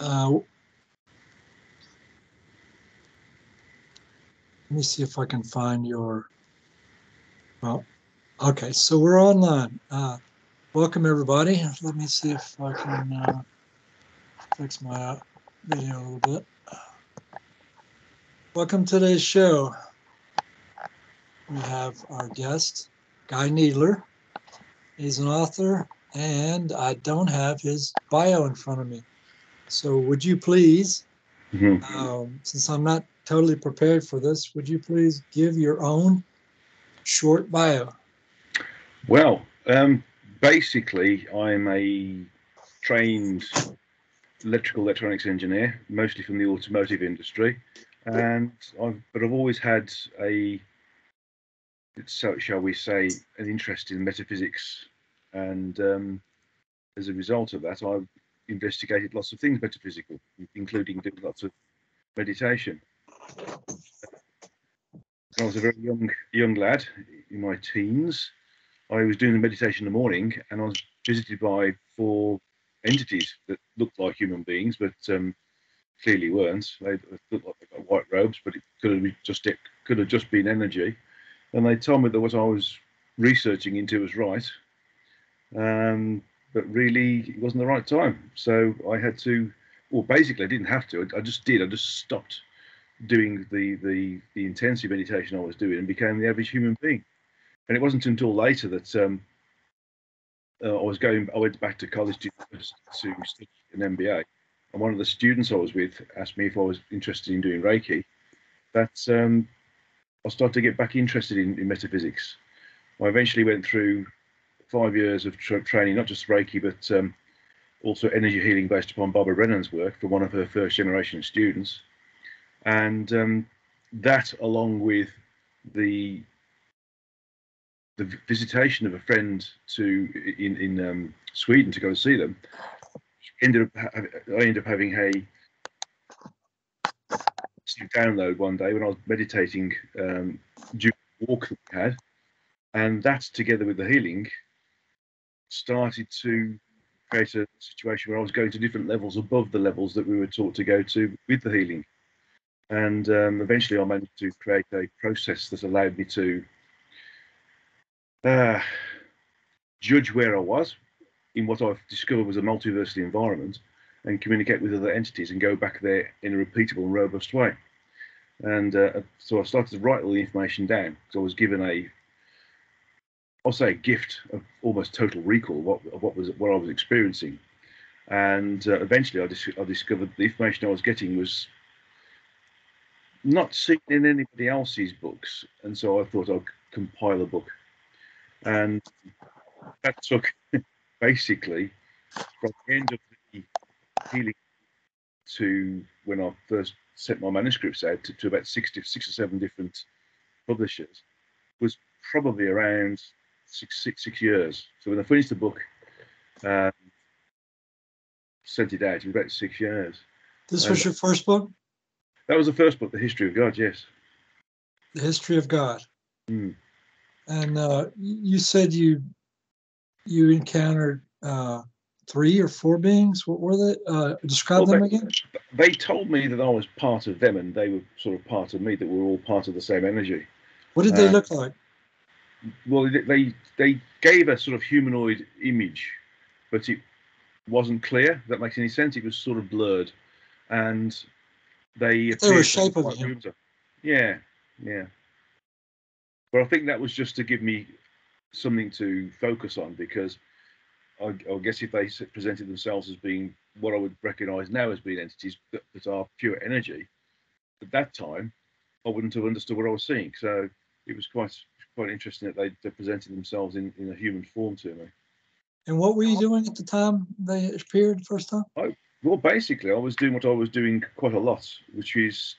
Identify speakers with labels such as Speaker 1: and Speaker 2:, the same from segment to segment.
Speaker 1: Uh, let me see if I can find your. Well, okay, so we're online. Uh, welcome everybody. Let me see if I can uh, fix my video a little bit. Welcome to today's show. We have our guest, Guy Needler. He's an author, and I don't have his bio in front of me. So would you please,
Speaker 2: Mhm.
Speaker 1: um, since I'm not totally prepared for this, would you please give your own short bio?
Speaker 2: Well, um, basically, I'm a trained electrical electronics engineer, mostly from the automotive industry, and I've but I've always had a so shall we say an interest in metaphysics, and um, as a result of that, I've investigated lots of things metaphysical, including doing lots of meditation. When I was a very young young lad in my teens. I was doing the meditation in the morning, and I was visited by four entities that looked like human beings, but um, clearly weren't. They looked like they got white robes, but it could have just it could have just been energy. And they told me that what I was researching into was right, um, but really it wasn't the right time. So I had to, well, basically I didn't have to. I, I just did. I just stopped doing the the the intensive meditation I was doing and became the average human being and it wasn't until later that um, uh, I was going. I went back to college to, study an MBA, and one of the students I was with asked me if I was interested in doing Reiki. That um, I started to get back interested in, in metaphysics. I eventually went through five years of tra- training, not just Reiki, but um, also energy healing based upon Barbara Brennan's work for one of her first generation students, and um, that along with the the visitation of a friend to in in um, Sweden to go see them ended up ha- I ended up having a download one day when I was meditating um, during the walk that we had, and that together with the healing started to create a situation where I was going to different levels above the levels that we were taught to go to with the healing, and um, eventually I managed to create a process that allowed me to uh, judge where I was in what I've discovered was a multiversal environment and communicate with other entities and go back there in a repeatable and robust way. And uh, so I started to write all the information down because I was given a, I'll say a gift of almost total recall of what, of what was what I was experiencing. And uh, eventually I, dis- I discovered the information I was getting was not seen in anybody else's books. And so I thought I'd compile a book and that took basically from the end of the healing to when I first sent my manuscripts out to, to about 60, six or seven different publishers was probably around six, six, six years. So when I finished the book, um, sent it out, it was about six years.
Speaker 1: This was your first book,
Speaker 2: That was the first book, The History of God, yes.
Speaker 1: The History of God.
Speaker 2: Mm.
Speaker 1: And uh, you said you you encountered uh, three or four beings. What were they? Uh, describe
Speaker 2: Well,
Speaker 1: them
Speaker 2: they-
Speaker 1: again.
Speaker 2: They told me that I was part of them and they were sort of part of me, that we're all part of the same energy.
Speaker 1: What did they
Speaker 2: uh,
Speaker 1: look like?
Speaker 2: Well they- they gave a sort of humanoid image but it wasn't clear that makes any sense it was sort of blurred and they
Speaker 1: But they were
Speaker 2: appeared to
Speaker 1: shape of a
Speaker 2: quite
Speaker 1: human.
Speaker 2: rooms up. yeah yeah but i think that was just to give me something to focus on because I, I guess if they presented themselves as being what I would recognise now as being entities that, that are pure energy, at that time I wouldn't have understood what I was seeing. So it was quite quite interesting that they, they presented themselves in, in a human form to me.
Speaker 1: And what were you doing at the time they appeared the first time?
Speaker 2: Well, basically, I was doing what I was doing quite a lot, which is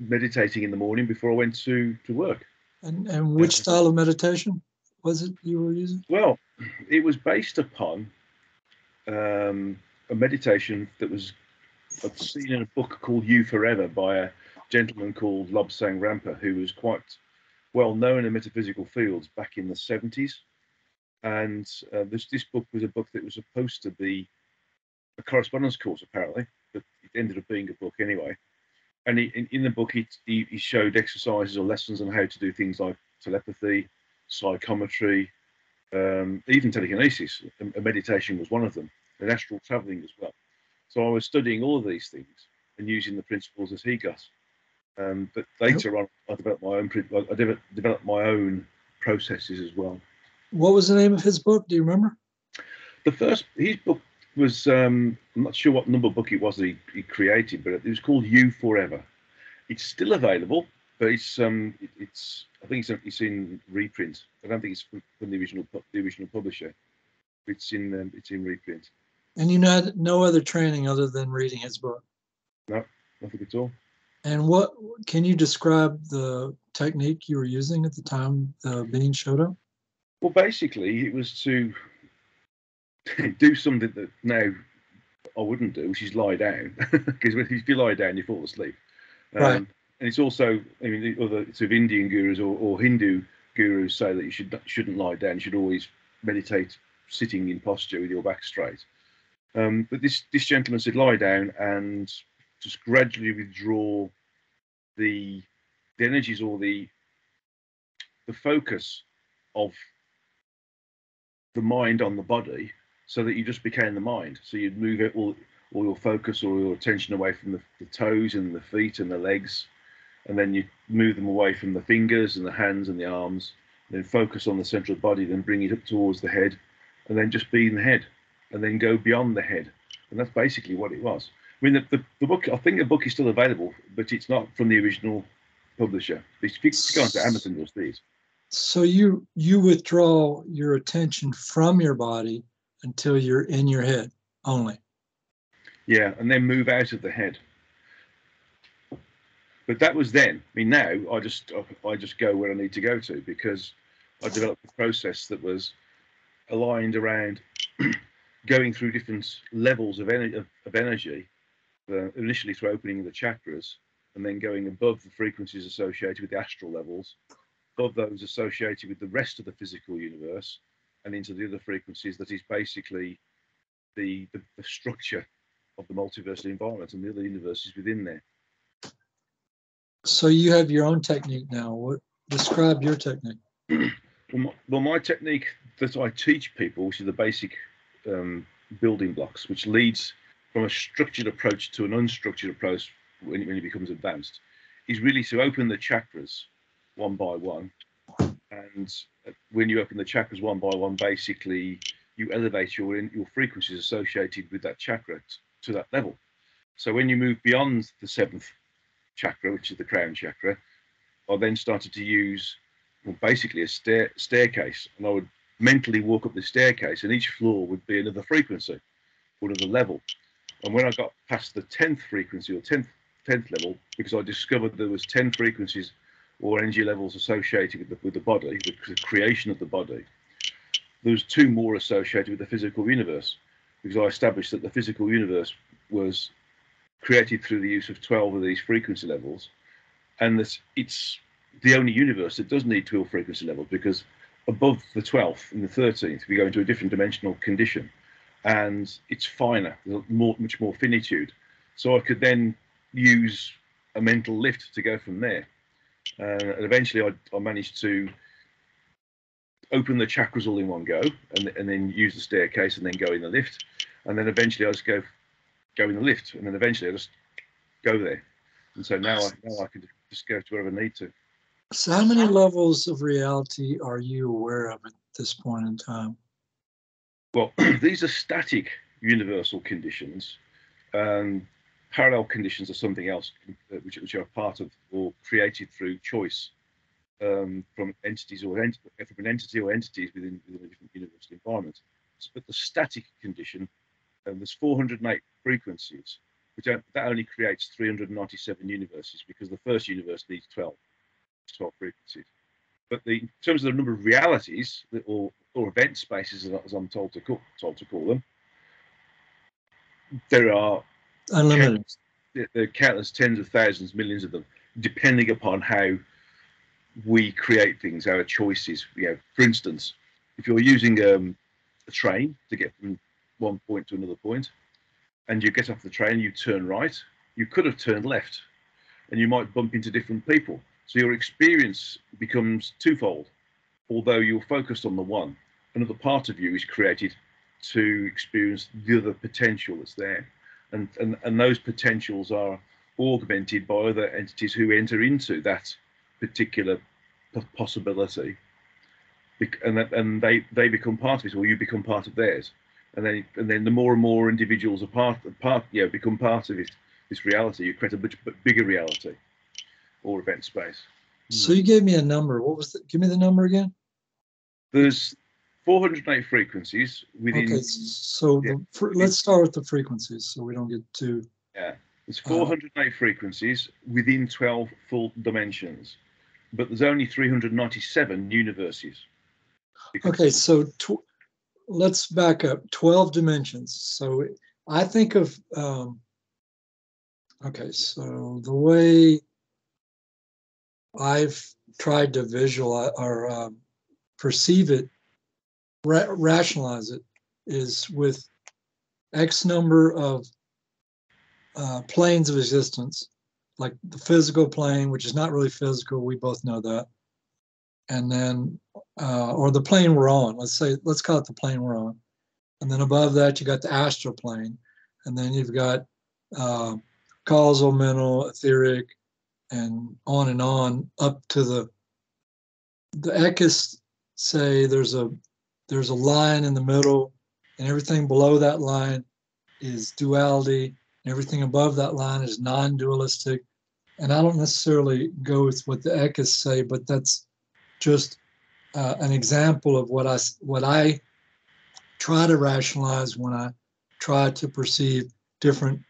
Speaker 2: meditating in the morning before I went to, to work.
Speaker 1: And and which style of meditation was it you were using?
Speaker 2: Well, it was based upon um, a meditation that was I'd seen in a book called You Forever by a gentleman called Lobsang Rampa, who was quite well known in metaphysical fields back in the 70s. And uh, this this book was a book that was supposed to be a correspondence course apparently, but it ended up being a book anyway. And he, in, in the book, he, he he showed exercises or lessons on how to do things like telepathy, psychometry, um, even telekinesis. And and meditation was one of them, and astral traveling as well. So I was studying all of these things and using the principles as he got. Um, but later on, I developed my own. I developed, my own processes as well.
Speaker 1: What was the name of his book? Do you remember?
Speaker 2: The first his book was um, I'm not sure what number book it was that he, he created, but it was called You Forever. It's still available, but it's um it, it's I think it's, it's in reprint. I don't think it's from, from the original the original publisher. It's in um, it's in reprint.
Speaker 1: And you had no other training other than reading his book.
Speaker 2: No, nothing at all.
Speaker 1: And what can you describe the technique you were using at the time the being showed up?
Speaker 2: Well, basically, it was to do something that now I wouldn't do, which is lie down. Because if you lie down, you fall asleep. Um,
Speaker 1: Right.
Speaker 2: And it's also, I mean, the other sort of Indian gurus or, or Hindu gurus say that you should shouldn't lie down. You should always meditate sitting in posture with your back straight. Um, but this this gentleman said, lie down and just gradually withdraw the the energies or the the focus of the mind on the body so that you just became the mind. So you'd move it all, all your focus or your attention away from the, the toes and the feet and the legs, and then you move them away from the fingers and the hands and the arms, and then focus on the central body, then bring it up towards the head, and then just be in the head, and then go beyond the head. And that's basically what it was. I mean, the, the, the book, I think the book is still available, but it's not from the original publisher. If you go onto Amazon, you'll see it.
Speaker 1: So you you withdraw your attention from your body until you're in your head only.
Speaker 2: Yeah, and then move out of the head. But that was then. I mean, now I just I just go where I need to go to because I developed a process that was aligned around going through different levels of, ener- of, of energy, uh, initially through opening the chakras, and then going above the frequencies associated with the astral levels, above those associated with the rest of the physical universe, and into the other frequencies that is basically the, the, the structure of the multiversal environment and the other universes within there.
Speaker 1: So you have your own technique now. What describe your technique?
Speaker 2: Well, my, well, my technique that I teach people, which is the basic um, building blocks, which leads from a structured approach to an unstructured approach when it, when it becomes advanced, is really to open the chakras one by one. And uh, when you open the chakras one by one, basically you elevate your your frequencies associated with that chakra to that level. So when you move beyond the seventh chakra, which is the crown chakra, I then started to use well, basically a stair staircase, and I would mentally walk up the staircase, and each floor would be another frequency or another level. And when I got past the tenth frequency or tenth tenth level, because I discovered there was ten frequencies or energy levels associated with the, with the body, the, creation of the body, there was two more associated with the physical universe, because I established that the physical universe was created through the use of 12 of these frequency levels, and that it's the only universe that does need 12 frequency levels because above the 12th and the 13th we go into a different dimensional condition and it's finer more much more finitude. So i could then use a mental lift to go from there. Uh, and eventually I, I managed to open the chakras all in one go and, and then use the staircase and then go in the lift. And then eventually i just go go in the lift and then eventually i just go there. And so now i now i can just go to wherever i need to.
Speaker 1: So how many levels of reality are you aware of at this point in time?
Speaker 2: Well, these are static universal conditions. Um, parallel conditions are something else, uh, which, which are part of or created through choice um, from entities or ent- from an entity or entities within, within a different universal environment. S- But the static condition, um, there's 408 frequencies, which that only creates 397 universes because the first universe needs 12, 12 frequencies. But the, in terms of the number of realities that- or, or event spaces, as I'm told to call, told to call them, there are
Speaker 1: Unlimited.
Speaker 2: there there are countless tens of thousands, millions of them, depending upon how we create things, our choices. You know, for instance, if you're using um, a train to get from one point to another point, and you get off the train, you turn right, you could have turned left, and you might bump into different people. So your experience becomes twofold. Although you're focused on the one, another part of you is created to experience the other potential that's there. And, and, and those potentials are augmented by other entities who enter into that particular possibility. And, that, and they, they become part of it, or you become part of theirs. And then, and then the more and more individuals are part, part, you know, become part of it, this reality, you create a much bigger reality or event space.
Speaker 1: So you gave me a number. What was the, give me the number again?
Speaker 2: There's 408 frequencies within.
Speaker 1: Okay, so
Speaker 2: yeah.
Speaker 1: the, let's start with the frequencies so we don't get too.
Speaker 2: Yeah, there's 408 frequencies within 12 full dimensions, but there's only 397 universes.
Speaker 1: Okay, so tw- let's back up. 12 dimensions. So I think of. Um, okay, so the way I've tried to visualize or um, perceive it, ra- rationalize it, is with X number of uh, planes of existence, like the physical plane, which is not really physical. We both know that. And then, uh, or the plane we're on. Let's say, let's call it the plane we're on. And then above that, you got the astral plane, and then you've got uh, causal, mental, etheric, and on and on up to the the Eckists say there's a there's a line in the middle, and everything below that line is duality, and everything above that line is non-dualistic. And I don't necessarily go with what the Eckists say, but that's just uh, an example of what I what I try to rationalize when I try to perceive different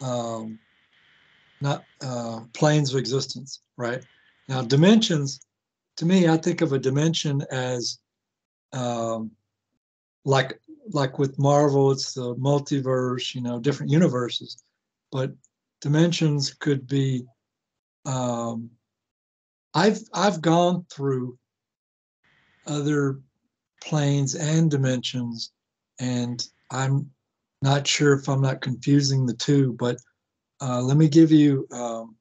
Speaker 1: um, not uh, planes of existence, right? Now, dimensions, to me, I think of a dimension as um, like like with Marvel, it's the multiverse, you know, different universes, but dimensions could be. Um, I've I've gone through other planes and dimensions, and I'm not sure if I'm not confusing the two, but uh, let me give you um,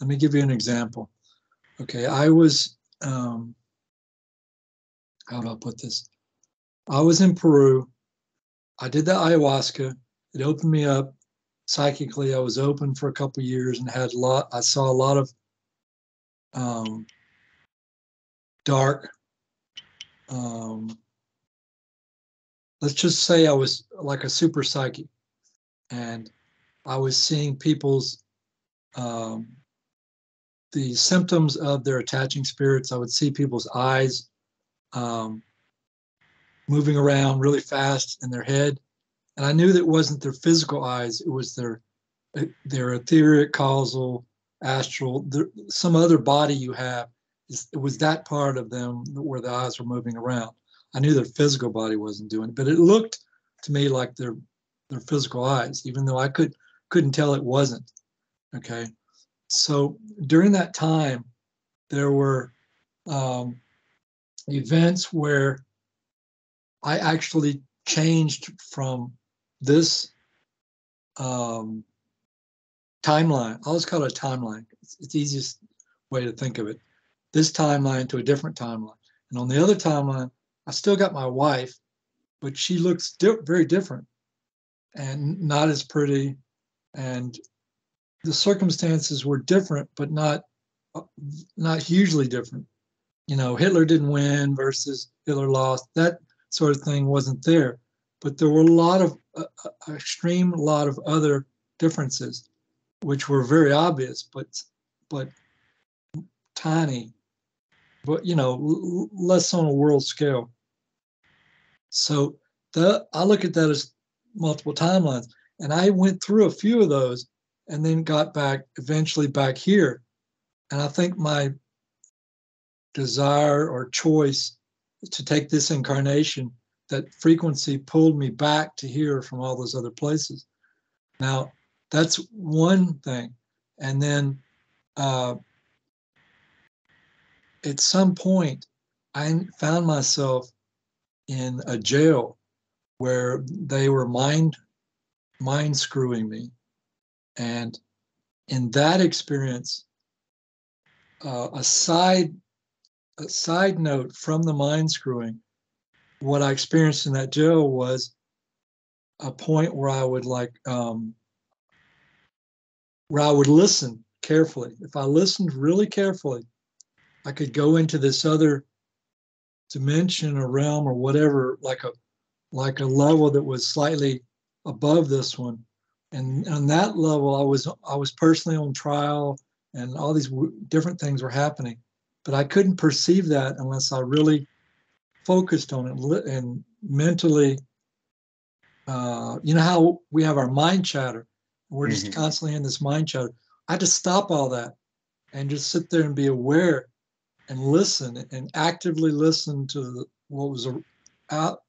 Speaker 1: let me give you an example. Okay, I was um, how do I put this? I was in Peru. I did the ayahuasca. It opened me up psychically. I was open for a couple years and had a lot. I saw a lot of um, dark. Um, let's just say I was like a super psychic, and I was seeing people's um, the symptoms of their attaching spirits. I would see people's eyes um, moving around really fast in their head, and I knew that it wasn't their physical eyes; it was their their etheric, causal, astral, some other body you have. It was that part of them where the eyes were moving around. I knew their physical body wasn't doing it, but it looked to me like their their physical eyes, even though I could couldn't tell it wasn't. Okay. So during that time, there were um, events where I actually changed from this um, timeline. I'll just call it a timeline. It's, it's the easiest way to think of it. This timeline to a different timeline. And on the other timeline, I still got my wife, but she looks di- very different and not as pretty and the circumstances were different, but not not hugely different. You know, Hitler didn't win versus Hitler lost. That sort of thing wasn't there, but there were a lot of uh, extreme, lot of other differences, which were very obvious, but but tiny, but you know, l- less on a world scale. So the I look at that as multiple timelines. And I went through a few of those and then got back eventually back here. And I think my desire or choice to take this incarnation, that frequency pulled me back to here from all those other places. Now, that's one thing. And then uh, at some point, I found myself in a jail where they were mind mind screwing me. And in that experience, uh, a side a side note from the mind screwing, what I experienced in that jail was a point where I would like um, where I would listen carefully. If I listened really carefully, I could go into this other dimension or realm or whatever, like a like a level that was slightly above this one. And on that level, I was I was personally on trial, and all these w- different things were happening, but I couldn't perceive that unless I really focused on it and mentally. Uh, you know how we have our mind chatter, we're just mm-hmm. constantly in this mind chatter. I had to stop all that and just sit there and be aware and listen and actively listen to what was out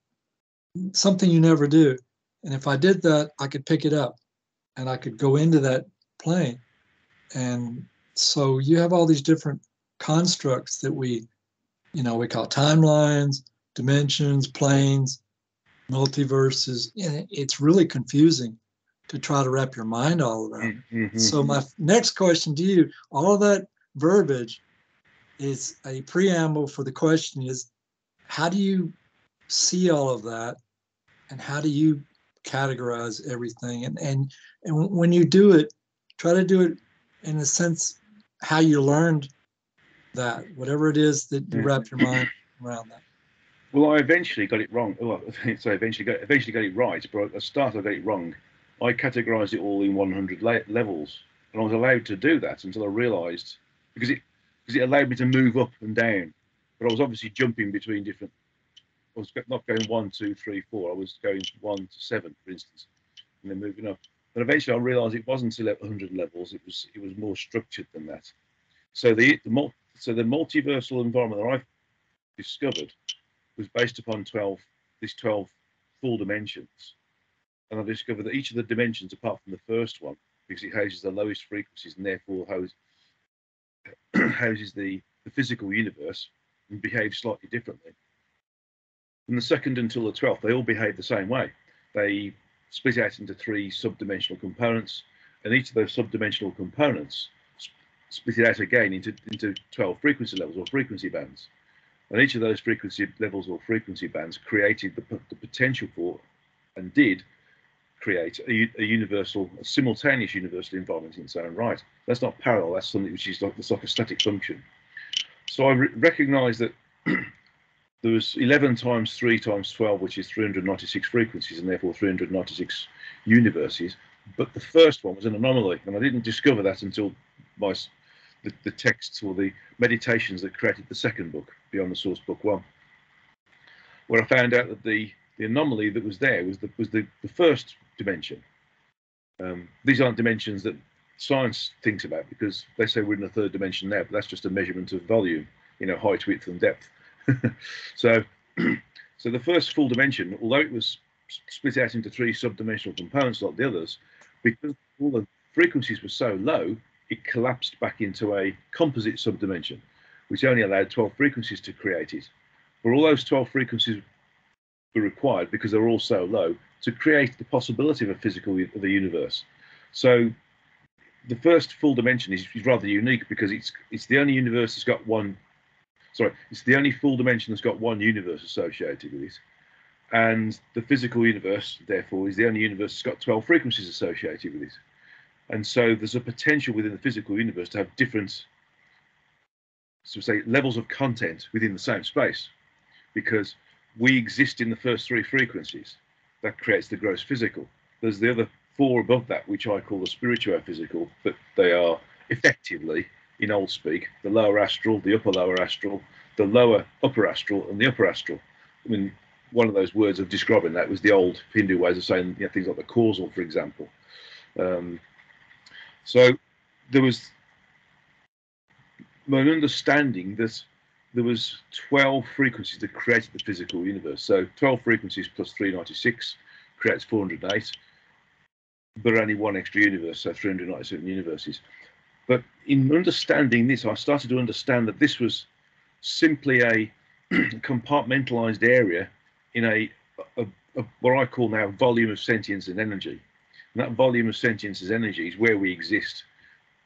Speaker 1: something you never do and if i did that i could pick it up and i could go into that plane. And so you have all these different constructs that we you know we call timelines dimensions planes multiverses. And it's really confusing to try to wrap your mind all around. Mm-hmm. so my next question to you all of that verbiage is a preamble for the question is how do you see all of that? And how do you categorize everything and and and when you do it try to do it in a sense how you learned that whatever it is that you wrap your mind around that
Speaker 2: well i eventually got it wrong well so eventually got eventually got it right but at the start i got it wrong i categorized it all in 100 le- levels and i was allowed to do that until i realized because it because it allowed me to move up and down. But I was obviously jumping between different. I was not going one, two, three, four. I was going one to seven, for instance, and then moving up. But eventually, I realised it wasn't 100 levels. It was it was more structured than that. So the the so the multiversal environment that I've discovered was based upon 12 these 12 full dimensions, and I discovered that each of the dimensions, apart from the first one, because it houses the lowest frequencies and therefore houses, houses the, the physical universe and behaves slightly differently. From the second until the 12th, they all behave the same way. They split out into three subdimensional components, and each of those subdimensional components split it out again into, into 12 frequency levels or frequency bands. And each of those frequency levels or frequency bands created the, the potential for and did create a, a, universal, a simultaneous universal environment in its own right. That's not parallel. That's something which is like, it's like a static function. So I re- recognize that there was 11 times 3 times 12, which is 396 frequencies, and therefore 396 universes. But the first one was an anomaly, and I didn't discover that until my the, the texts or the meditations that created the second book, Beyond the Source Book One, where I found out that the the anomaly that was there was the was the, the first dimension. Um, these aren't dimensions that science thinks about because they say we're in the third dimension now, but that's just a measurement of volume, you know, height, width, and depth. so, so the first full dimension, although it was split out into three subdimensional components like the others, because all the frequencies were so low, it collapsed back into a composite subdimension, which only allowed 12 frequencies to create it. But all those 12 frequencies were required because they were all so low to create the possibility of a physical of a universe. So the first full dimension is, is, rather unique because it's it's the only universe that's got one. Sorry, it's the only full dimension that's got one universe associated with it, and the physical universe, therefore, is the only universe that's got twelve frequencies associated with it. And so there's a potential within the physical universe to have different, so say, levels of content within the same space, because we exist in the first three frequencies. That creates the gross physical. There's the other four above that, which I call the spiritual physical, but they are effectively, in old speak, the lower astral, the upper lower astral, the lower upper astral, and the upper astral. I mean, one of those words of describing that was the old Hindu ways of saying you know, things like the causal, for example. Um, so there was an understanding that there was 12 frequencies that created the physical universe. So 12 frequencies plus 396 creates 408, but only one extra universe, so 397 universes. But in understanding this, I started to understand that this was simply a compartmentalized area in a, a, a, what I call now volume of sentience and energy. And that volume of sentience as energy is where we exist.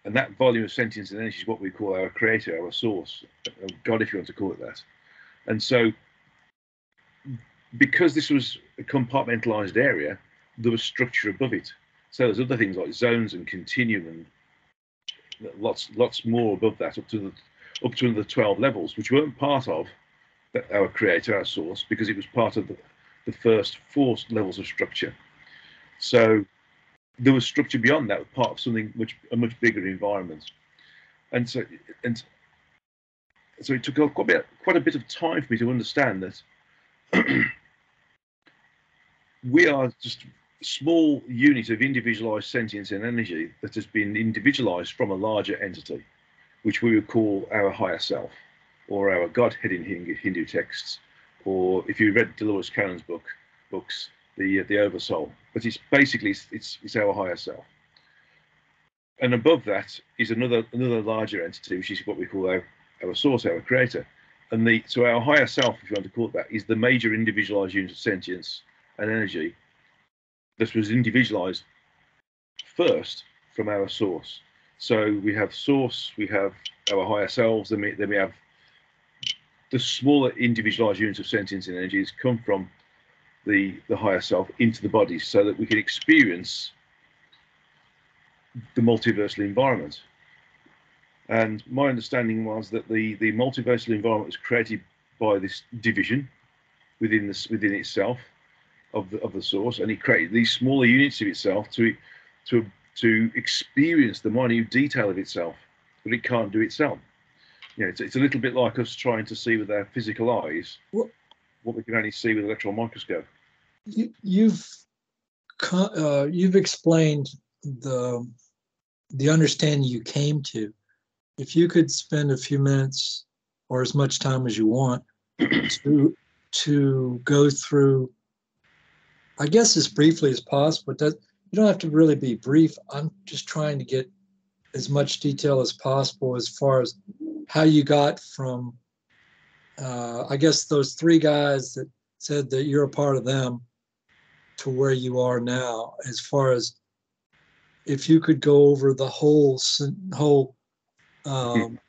Speaker 2: And that volume of sentience and energy is what we call our creator, our source, uh, God, if you want to call it that. And so, because this was a compartmentalized area, there was structure above it. So there's other things like zones and continuum and lots, lots more above that, up to the up to the 12 levels, which weren't part of our creator, our source, because it was part of the, the first four levels of structure. So there was structure beyond that, part of something much a much bigger environment. And so and so it took quite a bit, quite a bit of time for me to understand that we are just small unit of individualized sentience and energy that has been individualized from a larger entity, which we would call our higher self or our Godhead in Hindu texts, or if you read Dolores Cannon's book, books, the uh, the Oversoul. But it's basically it's it's our higher self. And above that is another another larger entity, which is what we call our, our source, our creator. And the so our higher self, if you want to call it that, is the major individualized unit of sentience and energy that was individualized first from our source. So we have source, we have our higher selves, then we, then we have the smaller individualized units of sentience and energies come from the, the higher self into the body so that we can experience the multiversal environment. And my understanding was that the, the multiversal environment was created by this division within this within itself of the of the source, and it created these smaller units of itself to to to experience the minute detail of itself, but it can't do itself you know, it's, it's a little bit like us trying to see with our physical eyes what, what we can only see with an electron microscope.
Speaker 1: You, you've uh, you've explained the the understanding you came to. If you could spend a few minutes or as much time as you want to to go through, I guess as briefly as possible. That you don't have to really be brief. I'm just trying to get as much detail as possible as far as how you got from, uh, I guess, those three guys that said that you're a part of them to where you are now, as far as if you could go over the whole, whole, um,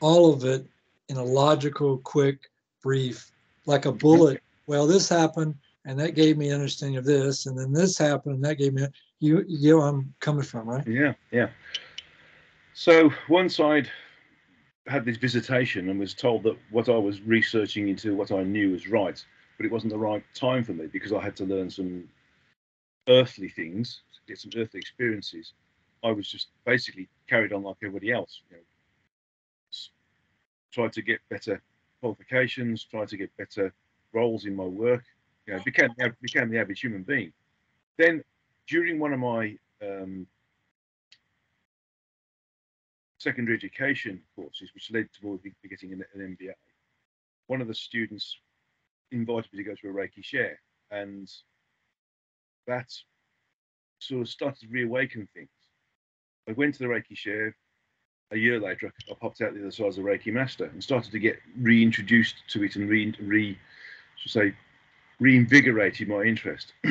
Speaker 1: all of it in a logical, quick, brief, like a bullet. Well, this happened, and that gave me understanding of this, and then this happened, and that gave me. You, you know, I'm coming from, right?
Speaker 2: Yeah, yeah. So one side had this visitation and was told that what I was researching into, what I knew was right, but it wasn't the right time for me because I had to learn some earthly things, get some earthly experiences. I was just basically carried on like everybody else, you know, tried to get better qualifications, tried to get better roles in my work, you know, became became the average human being. Then during one of my um, secondary education courses, which led to me getting an, an MBA, one of the students invited me to go to a Reiki share, and that sort of started to reawaken things. I went to the Reiki share. A year later, I popped out the other side as a Reiki master and started to get reintroduced to it and re, re say, reinvigorated my interest.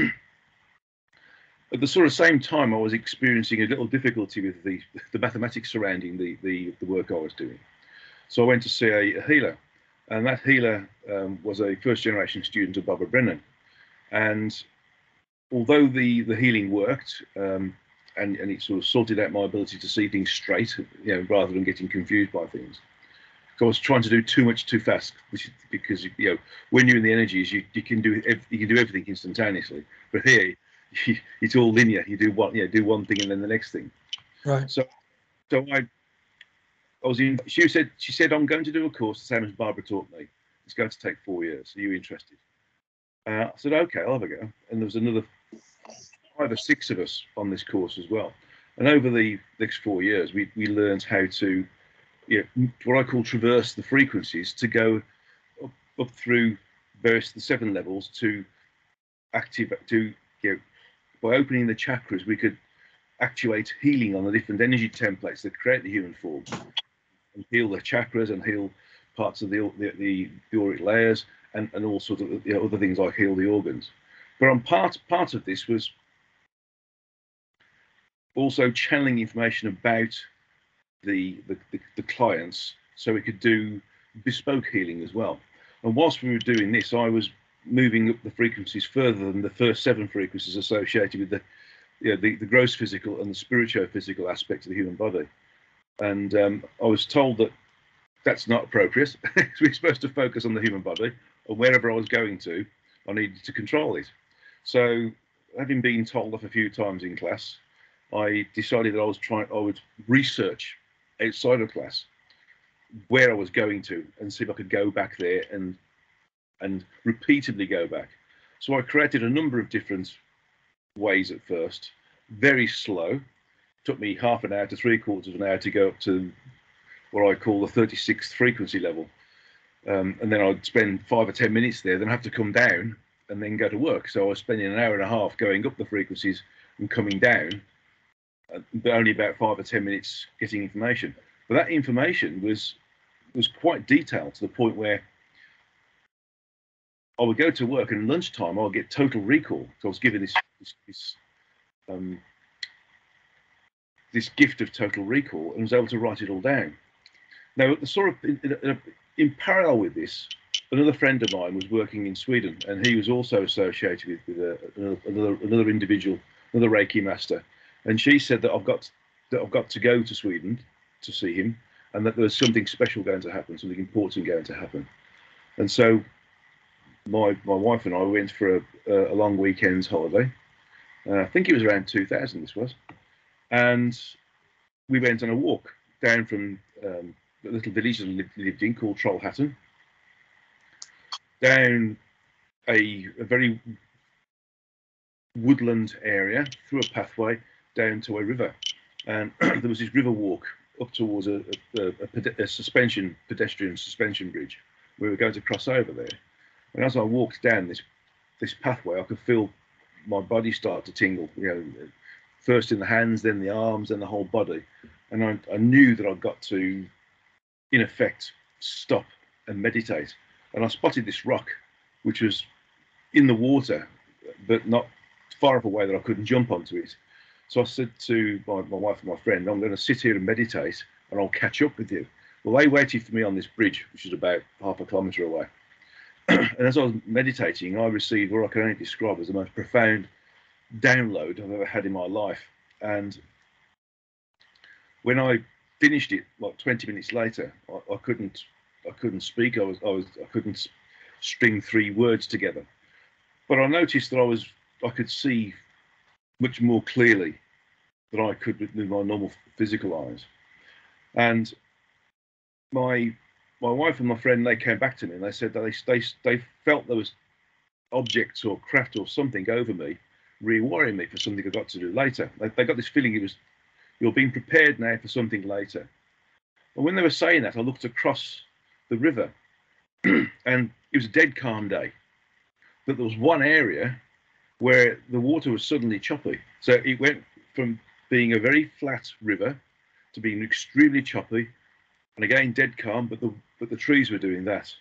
Speaker 2: At the sort of same time, I was experiencing a little difficulty with the, the mathematics surrounding the, the, the work I was doing. So I went to see a, a healer, and that healer um, was a first generation student of Barbara Brennan. And although the, the healing worked, um, and, and it sort of sorted out my ability to see things straight, you know, rather than getting confused by things. I was trying to do too much too fast, which is because you know when you're in the energies, you, you can do you can do everything instantaneously. But here, it's all linear. You do one, yeah, do one thing and then the next thing.
Speaker 1: Right.
Speaker 2: So, so I, I was in. She said, she said, I'm going to do a course the same as Barbara taught me. It's going to take four years. Are you interested? Uh, I said, okay, I'll have a go. And there was another five or six of us on this course as well. And over the next four years, we we learned how to, you know, what I call traverse the frequencies to go up, up through various the seven levels to active to you know by opening the chakras, we could actuate healing on the different energy templates that create the human form and heal the chakras and heal parts of the the, the, the auric layers and, and all sorts of other things like heal the organs. But on part part of this was also channeling information about the, the, the, clients so we could do bespoke healing as well. And whilst we were doing this, I was moving up the frequencies further than the first seven frequencies associated with the, you know, the, the gross physical and the spiritual physical aspect of the human body. And um, I was told that that's not appropriate. we're supposed to focus on the human body, and wherever I was going to, I needed to control it. So, having been told off a few times in class, I decided that I was trying. I would research outside of class where I was going to and see if I could go back there and and repeatedly go back. So I created a number of different ways at first, very slow. Took me half an hour to three quarters of an hour to go up to what I call the 36th frequency level. Um, and then I'd spend five or 10 minutes there, then have to come down and then go to work. So I was spending an hour and a half going up the frequencies and coming down, only about five or 10 minutes getting information. But that information was was quite detailed to the point where I would go to work and lunchtime I would get total recall. So I was given this this, this, um, this gift of total recall and was able to write it all down. Now, sort of in, in, in, parallel with this, another friend of mine was working in Sweden, and he was also associated with, with a, another another individual, another Reiki master, and she said that I've got that I've got to go to Sweden to see him, and that there was something special going to happen, something important going to happen. And so my my wife and I went for a, a long weekend's holiday. Uh, I think it was around 2000. This was, and we went on a walk down from um, the little village that lived, lived in called Trollhättan, down a, a very woodland area through a pathway down to a river, and there was this river walk up towards a, a, a, a, suspension pedestrian suspension bridge. We were going to cross over there, and as I walked down this this pathway, I could feel my body start to tingle. You know, first in the hands, then the arms, then the whole body, and I, I knew that I'd got to, in effect, stop and meditate. And I spotted this rock, which was in the water, but not far enough away that I couldn't jump onto it. So I said to my, my wife and my friend, I'm going to sit here and meditate and I'll catch up with you. Well, they waited for me on this bridge, which is about half a kilometre away. and as I was meditating, I received what I can only describe as the most profound download I've ever had in my life. And when I finished it, like 20 minutes later, I, I couldn't, I couldn't speak. I was, I was, I couldn't string three words together. But I noticed that I was, I could see much more clearly than I could with my normal physical eyes. And my my wife and my friend they came back to me and they said that they they, they felt there was objects or craft or something over me, rewiring me for something I got to do later. They, they got this feeling it was you're being prepared now for something later. And when they were saying that, I looked across the river, and it was a dead calm day. But there was one area where the water was suddenly choppy. So it went from being a very flat river to being extremely choppy, and again dead calm. But the but the trees were doing that,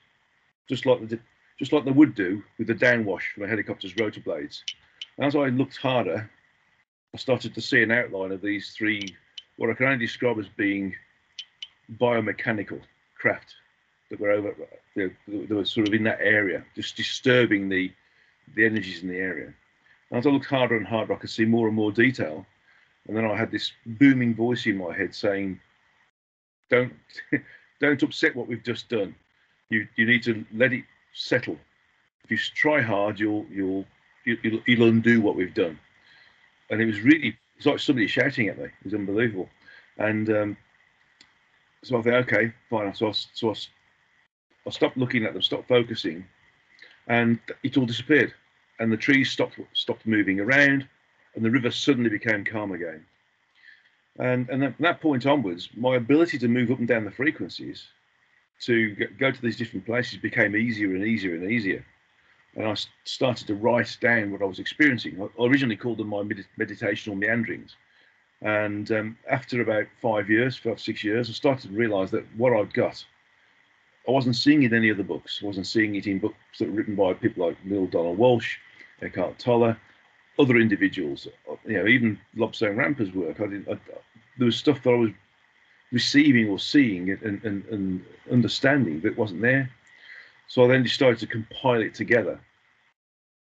Speaker 2: just like the just like they would do with the downwash from a helicopter's rotor blades. And as I looked harder, I started to see an outline of these three, what I can only describe as being biomechanical craft that were over, that were sort of in that area, just disturbing the the energies in the area. And as I looked harder and harder, I could see more and more detail. And then I had this booming voice in my head saying, "Don't, don't upset what we've just done. You, you need to let it settle. If you try hard, you'll, you'll, you'll, you'll undo what we've done." And it was really, it's like somebody shouting at me. It was unbelievable. And um, so I thought, okay, fine. So I, so I, I stopped looking at them, stopped focusing, and it all disappeared and the trees stopped stopped moving around, and the river suddenly became calm again. And and from that point onwards, my ability to move up and down the frequencies, to go to these different places, became easier and easier and easier. And I started to write down what I was experiencing. I originally called them my med- meditational meanderings. And um, after about five years, five, six years, I started to realize that what I'd got, I wasn't seeing it in any other books. I wasn't seeing it in books that were written by people like Neale Donald Walsch, Eckhart Tolle. other individuals, you know, even Lobsang Rampa's work. I didn't. I, there was stuff that I was receiving or seeing and, and, and understanding that wasn't there. So I then started to compile it together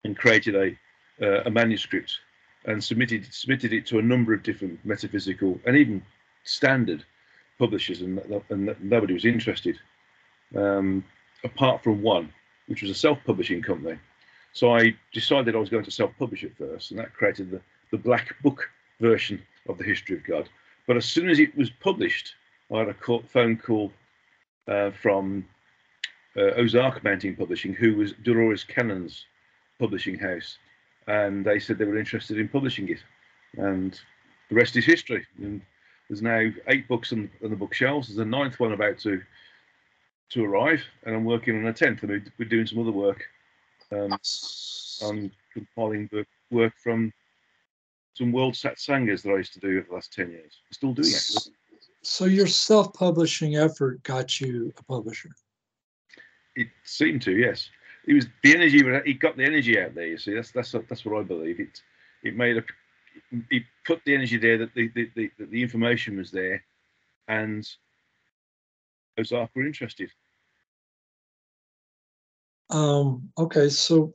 Speaker 2: and created a uh, a manuscript and submitted submitted it to a number of different metaphysical and even standard publishers, and, and nobody was interested, um, apart from one, which was a self-publishing company. So I decided I was going to self-publish it first, and that created the, the black book version of the history of God. But as soon as it was published, I had a call, phone call uh, from uh, Ozark Mountain Publishing, who was Dolores Cannon's publishing house, and they said they were interested in publishing it, and the rest is history. And there's now eight books on, on the bookshelves. There's a ninth one about to to arrive, and I'm working on a tenth, and we're doing some other work um, compiling the work from some world satsangas that I used to do over the last 10 years. I'm still doing it.
Speaker 1: So your self-publishing effort got you a publisher?
Speaker 2: It seemed to, yes. It was the energy, it got the energy out there, you see. That's that's that's what I believe. It it made a it put the energy there that the the, the, the information was there and Ozark were interested.
Speaker 1: Um, okay, so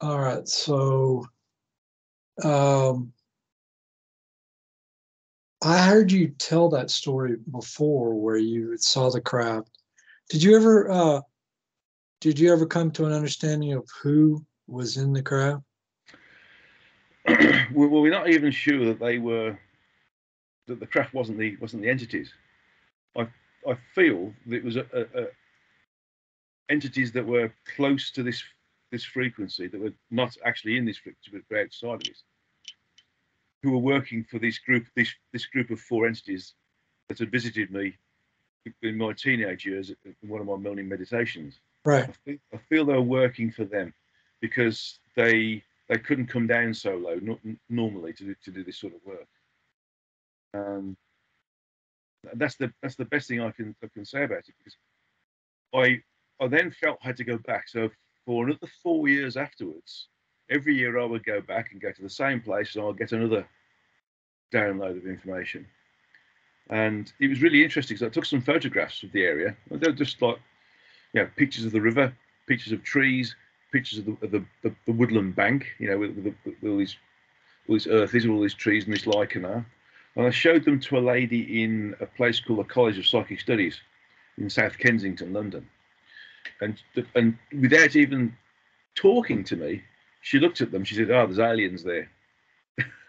Speaker 1: all right, so um, I heard you tell that story before where you saw the craft. Did you ever uh, did you ever come to an understanding of who was in the craft?
Speaker 2: well, we're not even sure that they were that the craft wasn't the wasn't the entities. I I feel that it was a, a, a entities that were close to this this frequency that were not actually in this frequency but outside of this, who were working for this group this this group of four entities that had visited me in my teenage years in one of my morning meditations.
Speaker 1: Right.
Speaker 2: I feel, I feel they were working for them because they they couldn't come down so low not normally to do, to do this sort of work. Um that's the that's the best thing I can I can say about it because I I then felt I had to go back. So for another four years afterwards, every year I would go back and go to the same place and I'll get another download of information. And it was really interesting because I took some photographs of the area. They're just like, you know, pictures of the river, pictures of trees, pictures of the of the, the, the, woodland bank, you know, with, with, with, all these all these earthes, all these trees and this lichen there. And I showed them to a lady in a place called the College of Psychic Studies in South Kensington, London and and without even talking to me, she looked at them. She said, "Oh, there's aliens there,"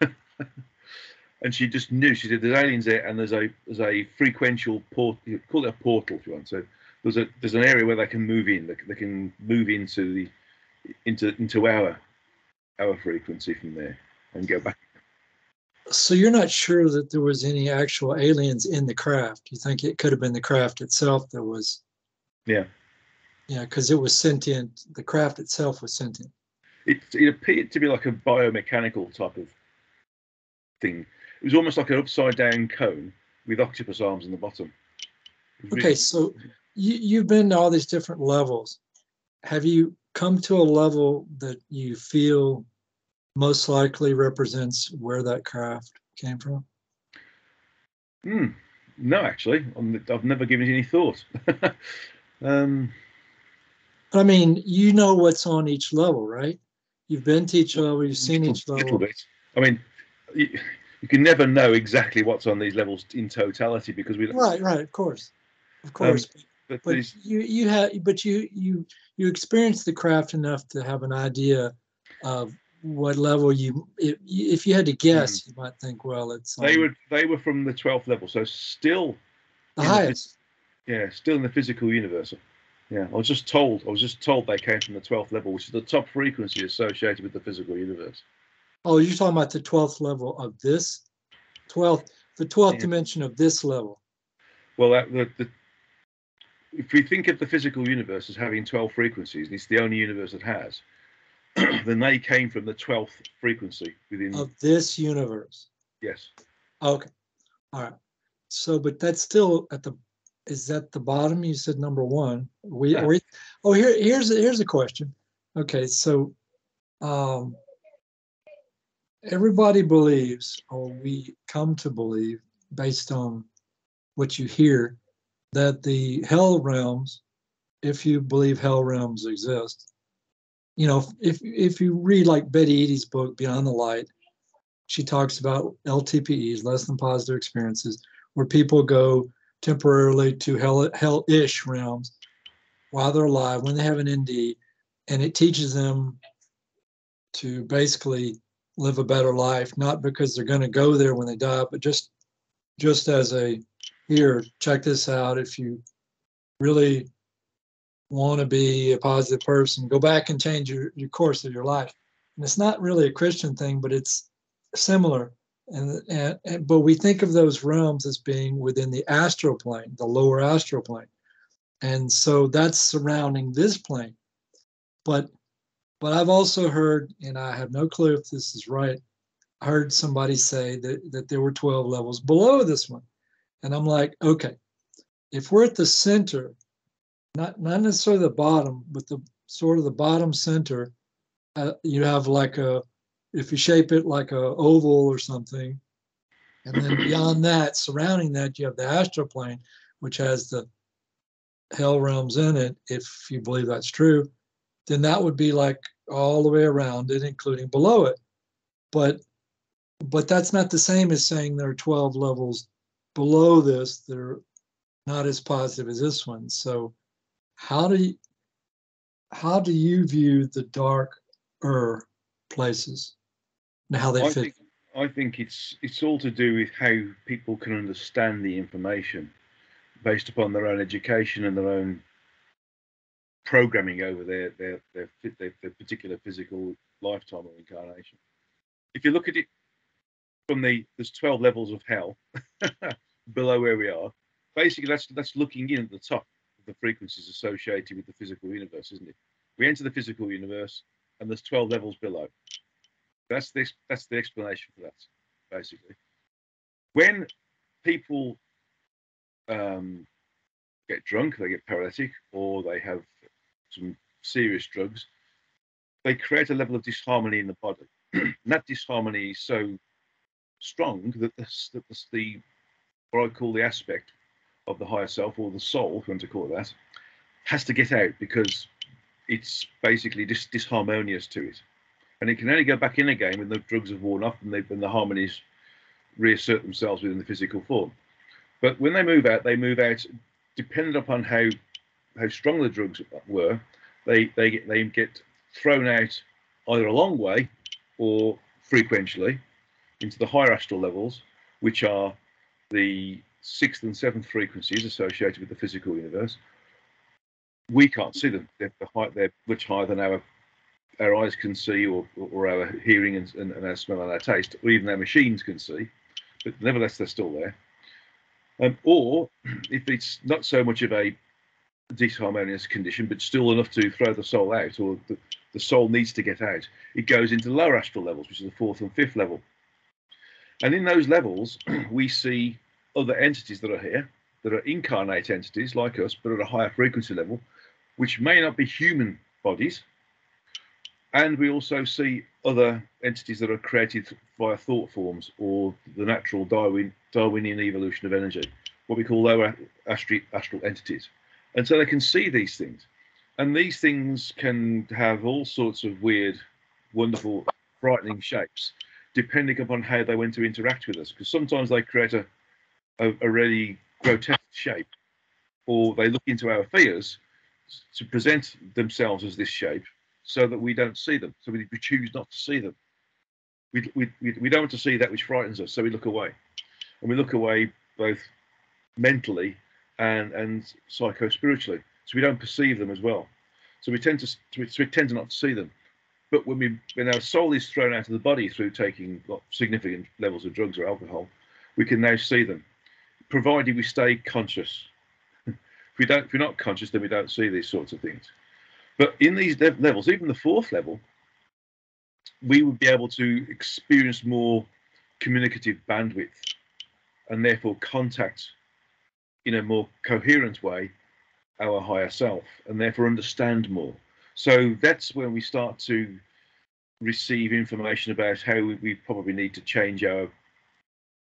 Speaker 2: and she just knew. She said, "There's aliens there, and there's a there's a frequential port. Call it a portal if you want. So there's a there's an area where they can move in. They, they can move into the into into our our frequency from there and go back."
Speaker 1: So you're not sure that there was any actual aliens in the craft. You think it could have been the craft itself that was.
Speaker 2: Yeah.
Speaker 1: Yeah, because it was sentient. The craft itself was sentient.
Speaker 2: It, it appeared to be like a biomechanical type of thing. It was almost like an upside down cone with octopus arms in the bottom.
Speaker 1: Okay, so you, you've been to all these different levels. Have you come to a level that you feel most likely represents where that craft came from?
Speaker 2: Hmm. No, actually, I've never given it any thought. um,
Speaker 1: I mean, you know what's on each level, right? You've been to each level, you've seen each level.
Speaker 2: Little bit. I mean, you, you, can never know exactly what's on these levels in totality because we.
Speaker 1: Right, right, of course, of um, course. Um, but, but you you have but you you you experience the craft enough to have an idea of what level you if, if you had to guess mm. you might think well it's
Speaker 2: um, they were they were from the 12th level so still
Speaker 1: the highest
Speaker 2: the, yeah still in the physical universe yeah, I was just told. I was just told they came from the twelfth level, which is the top frequency associated with the physical universe.
Speaker 1: Oh, you're talking about the twelfth level of this, twelfth, the twelfth yeah. dimension of this level.
Speaker 2: Well, that, the, the, if we think of the physical universe as having twelve frequencies, and it's the only universe that has, then they came from the twelfth frequency within
Speaker 1: of this universe.
Speaker 2: Yes.
Speaker 1: Okay. All right. So, but that's still at the is at the bottom. You said number one. We, yeah. we oh here here's here's a question. Okay, so um, everybody believes, or we come to believe, based on what you hear, that the hell realms, if you believe hell realms exist, you know, if if you read like Betty Eadie's book Beyond the Light, she talks about LTPEs, less than positive experiences, where people go temporarily to hell hellish realms while they're alive when they have an ND, and it teaches them to basically live a better life, not because they're going to go there when they die, but just just as a here, check this out. If you really want to be a positive person, go back and change your, your course of your life. And it's not really a Christian thing, but it's similar. And, and, and but we think of those realms as being within the astral plane, the lower astral plane. And so that's surrounding this plane. But but I've also heard, and I have no clue if this is right, I heard somebody say that, that there were 12 levels below this one. And I'm like, okay, if we're at the center, not not necessarily the bottom, but the sort of the bottom center, uh, you have like a, if you shape it like a oval or something, and then beyond that, surrounding that, you have the astral plane, which has the hell realms in it. If you believe that's true, then that would be like all the way around it, including below it. But but that's not the same as saying there are 12 levels below this that are not as positive as this one. So how do you how do you view the darker places and how they
Speaker 2: I
Speaker 1: fit?
Speaker 2: Think, I think it's it's all to do with how people can understand the information based upon their own education and their own programming over their their their, their, their particular physical lifetime or incarnation. If you look at it from the there's 12 levels of hell below where we are. Basically, that's that's looking in at the top the frequencies associated with the physical universe, isn't it? We enter the physical universe, and there's 12 levels below. That's this that's the explanation for that, basically. When people um, get drunk, they get paralytic, or they have some serious drugs, they create a level of disharmony in the body. and that disharmony is so strong that the, that the, the what I call the aspect of the higher self or the soul, if you want to call it that, has to get out because it's basically dis- disharmonious to it. And it can only go back in again when the drugs have worn off and, they, and the harmonies reassert themselves within the physical form. But when they move out, they move out dependent upon how how strong the drugs were. They they get, they get thrown out either a long way or frequently into the higher astral levels, which are the sixth and seventh frequencies associated with the physical universe. We can't see them. They're, high, they're much higher than our our eyes can see, or, or our hearing and, and, and, our smell and our taste, or even our machines can see. But nevertheless, they're still there. Um, or if it's not so much of a disharmonious condition, but still enough to throw the soul out, or the, the soul needs to get out, it goes into lower astral levels, which is the fourth and fifth level. And in those levels, we see other entities that are here, that are incarnate entities like us, but at a higher frequency level, which may not be human bodies. And we also see other entities that are created via thought forms or the natural Darwin, Darwinian evolution of energy, what we call lower astral, astral entities. And so they can see these things. And these things can have all sorts of weird, wonderful, frightening shapes depending upon how they want to interact with us. Because sometimes they create a, a, a really grotesque shape, or they look into our fears to present themselves as this shape so that we don't see them. So we, we choose not to see them. We, we, we, don't want to see that which frightens us, so we look away. And we look away both mentally and, and psycho spiritually. So we don't perceive them as well. So we tend to, so we tend to not see them. But when we when our soul is thrown out of the body through taking significant levels of drugs or alcohol, we can now see them, provided we stay conscious. if we don't, if we're not conscious, then we don't see these sorts of things. But in these levels, even the fourth level, we would be able to experience more communicative bandwidth and therefore contact in a more coherent way our higher self and therefore understand more. So that's when we start to receive information about how we, we probably need to change our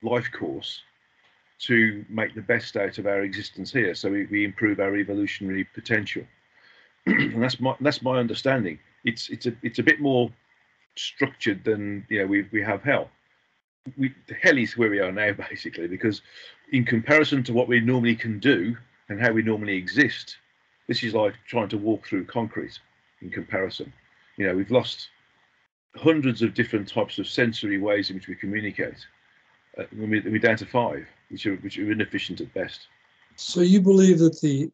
Speaker 2: life course to make the best out of our existence here. So we, we improve our evolutionary potential. and that's my that's my understanding. It's it's a it's a bit more structured than you know we we have hell. We hell is where we are now basically because in comparison to what we normally can do and how we normally exist, this is like trying to walk through concrete in comparison. You know, we've lost hundreds of different types of sensory ways in which we communicate. Uh, we're down to five, which are, which are inefficient at best.
Speaker 1: So you believe that the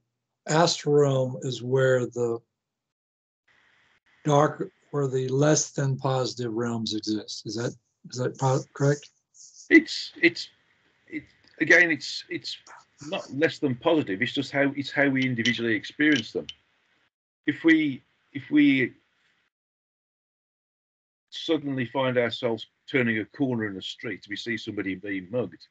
Speaker 1: astral realm is where the dark, where the less than positive realms exist. Is that is that correct?
Speaker 2: It's it's it again. It's it's not less than positive. It's just how it's how we individually experience them. If we if we suddenly find ourselves turning a corner in the street, we see somebody being mugged.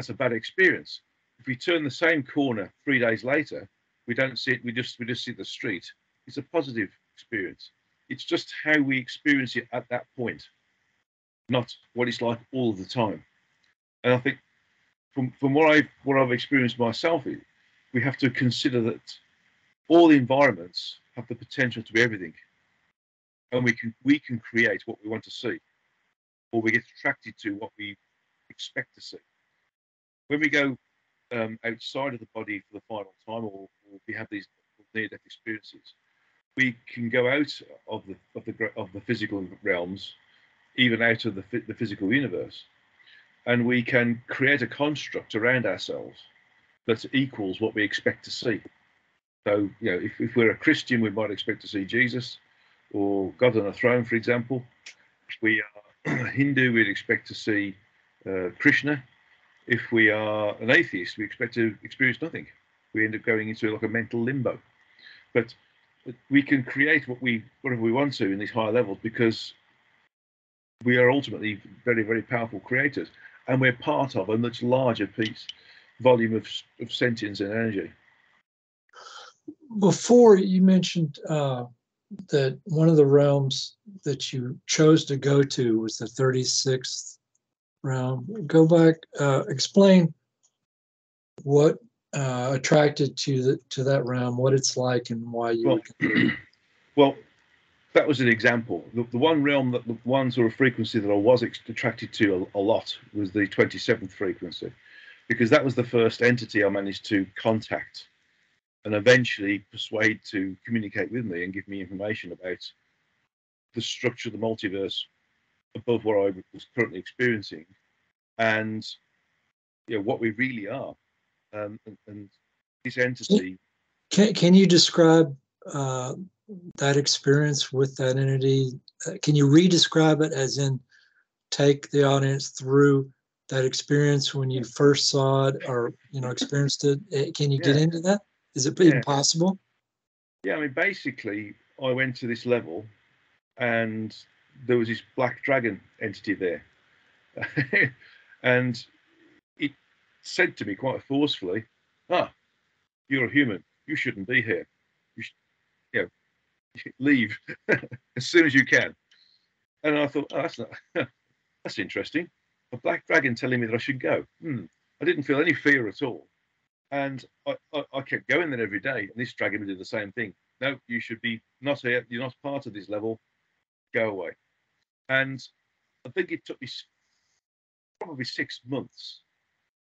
Speaker 2: That's a bad experience. If we turn the same corner three days later, we don't see it. We just we just see the street. It's a positive experience. It's just how we experience it at that point, not what it's like all the time. And I think from from what I've what I've experienced myself, we have to consider that all environments have the potential to be everything, and we can we can create what we want to see, or we get attracted to what we expect to see. When we go um, outside of the body for the final time, or, or we have these near-death experiences, we can go out of the of the of the physical realms, even out of the the physical universe, and we can create a construct around ourselves that equals what we expect to see. So, you know, if, if we're a Christian, we might expect to see Jesus or God on a throne, for example. If we are Hindu, we'd expect to see uh, Krishna. If we are an atheist, we expect to experience nothing. We end up going into like a mental limbo. But we can create what we whatever we want to in these higher levels because we are ultimately very very powerful creators and we're part of a much larger piece volume of, of sentience and energy.
Speaker 1: Before you mentioned uh, that one of the realms that you chose to go to was the 36th realm. Go back, uh, explain what uh, attracted to the, to that realm, what it's like, and why you.
Speaker 2: Well, well that was an example. The, the, one realm that the one sort of frequency that I was attracted to a, a, lot was the 27th frequency, because that was the first entity I managed to contact and eventually persuade to communicate with me and give me information about the structure of the multiverse above what I was currently experiencing and you know, what we really are. Um, and, and, this entity.
Speaker 1: Can, can you describe uh, that experience with that entity? Uh, can you re-describe it as in take the audience through that experience when you first saw it or you know experienced it? Eh, can you yeah. get into that? Is it yeah. possible?
Speaker 2: Yeah, I mean, basically, I went to this level, and there was this black dragon entity there, and it said to me quite forcefully, "Ah, you're a human. You shouldn't be here. You, should, you know, leave as soon as you can. And I thought, oh, that's not, that's interesting. A black dragon telling me that I should go. Hmm. I didn't feel any fear at all. And I, I, I, kept going there every day. And this dragon did the same thing. No, you should be not here. You're not part of this level. Go away. And I think it took me probably six months,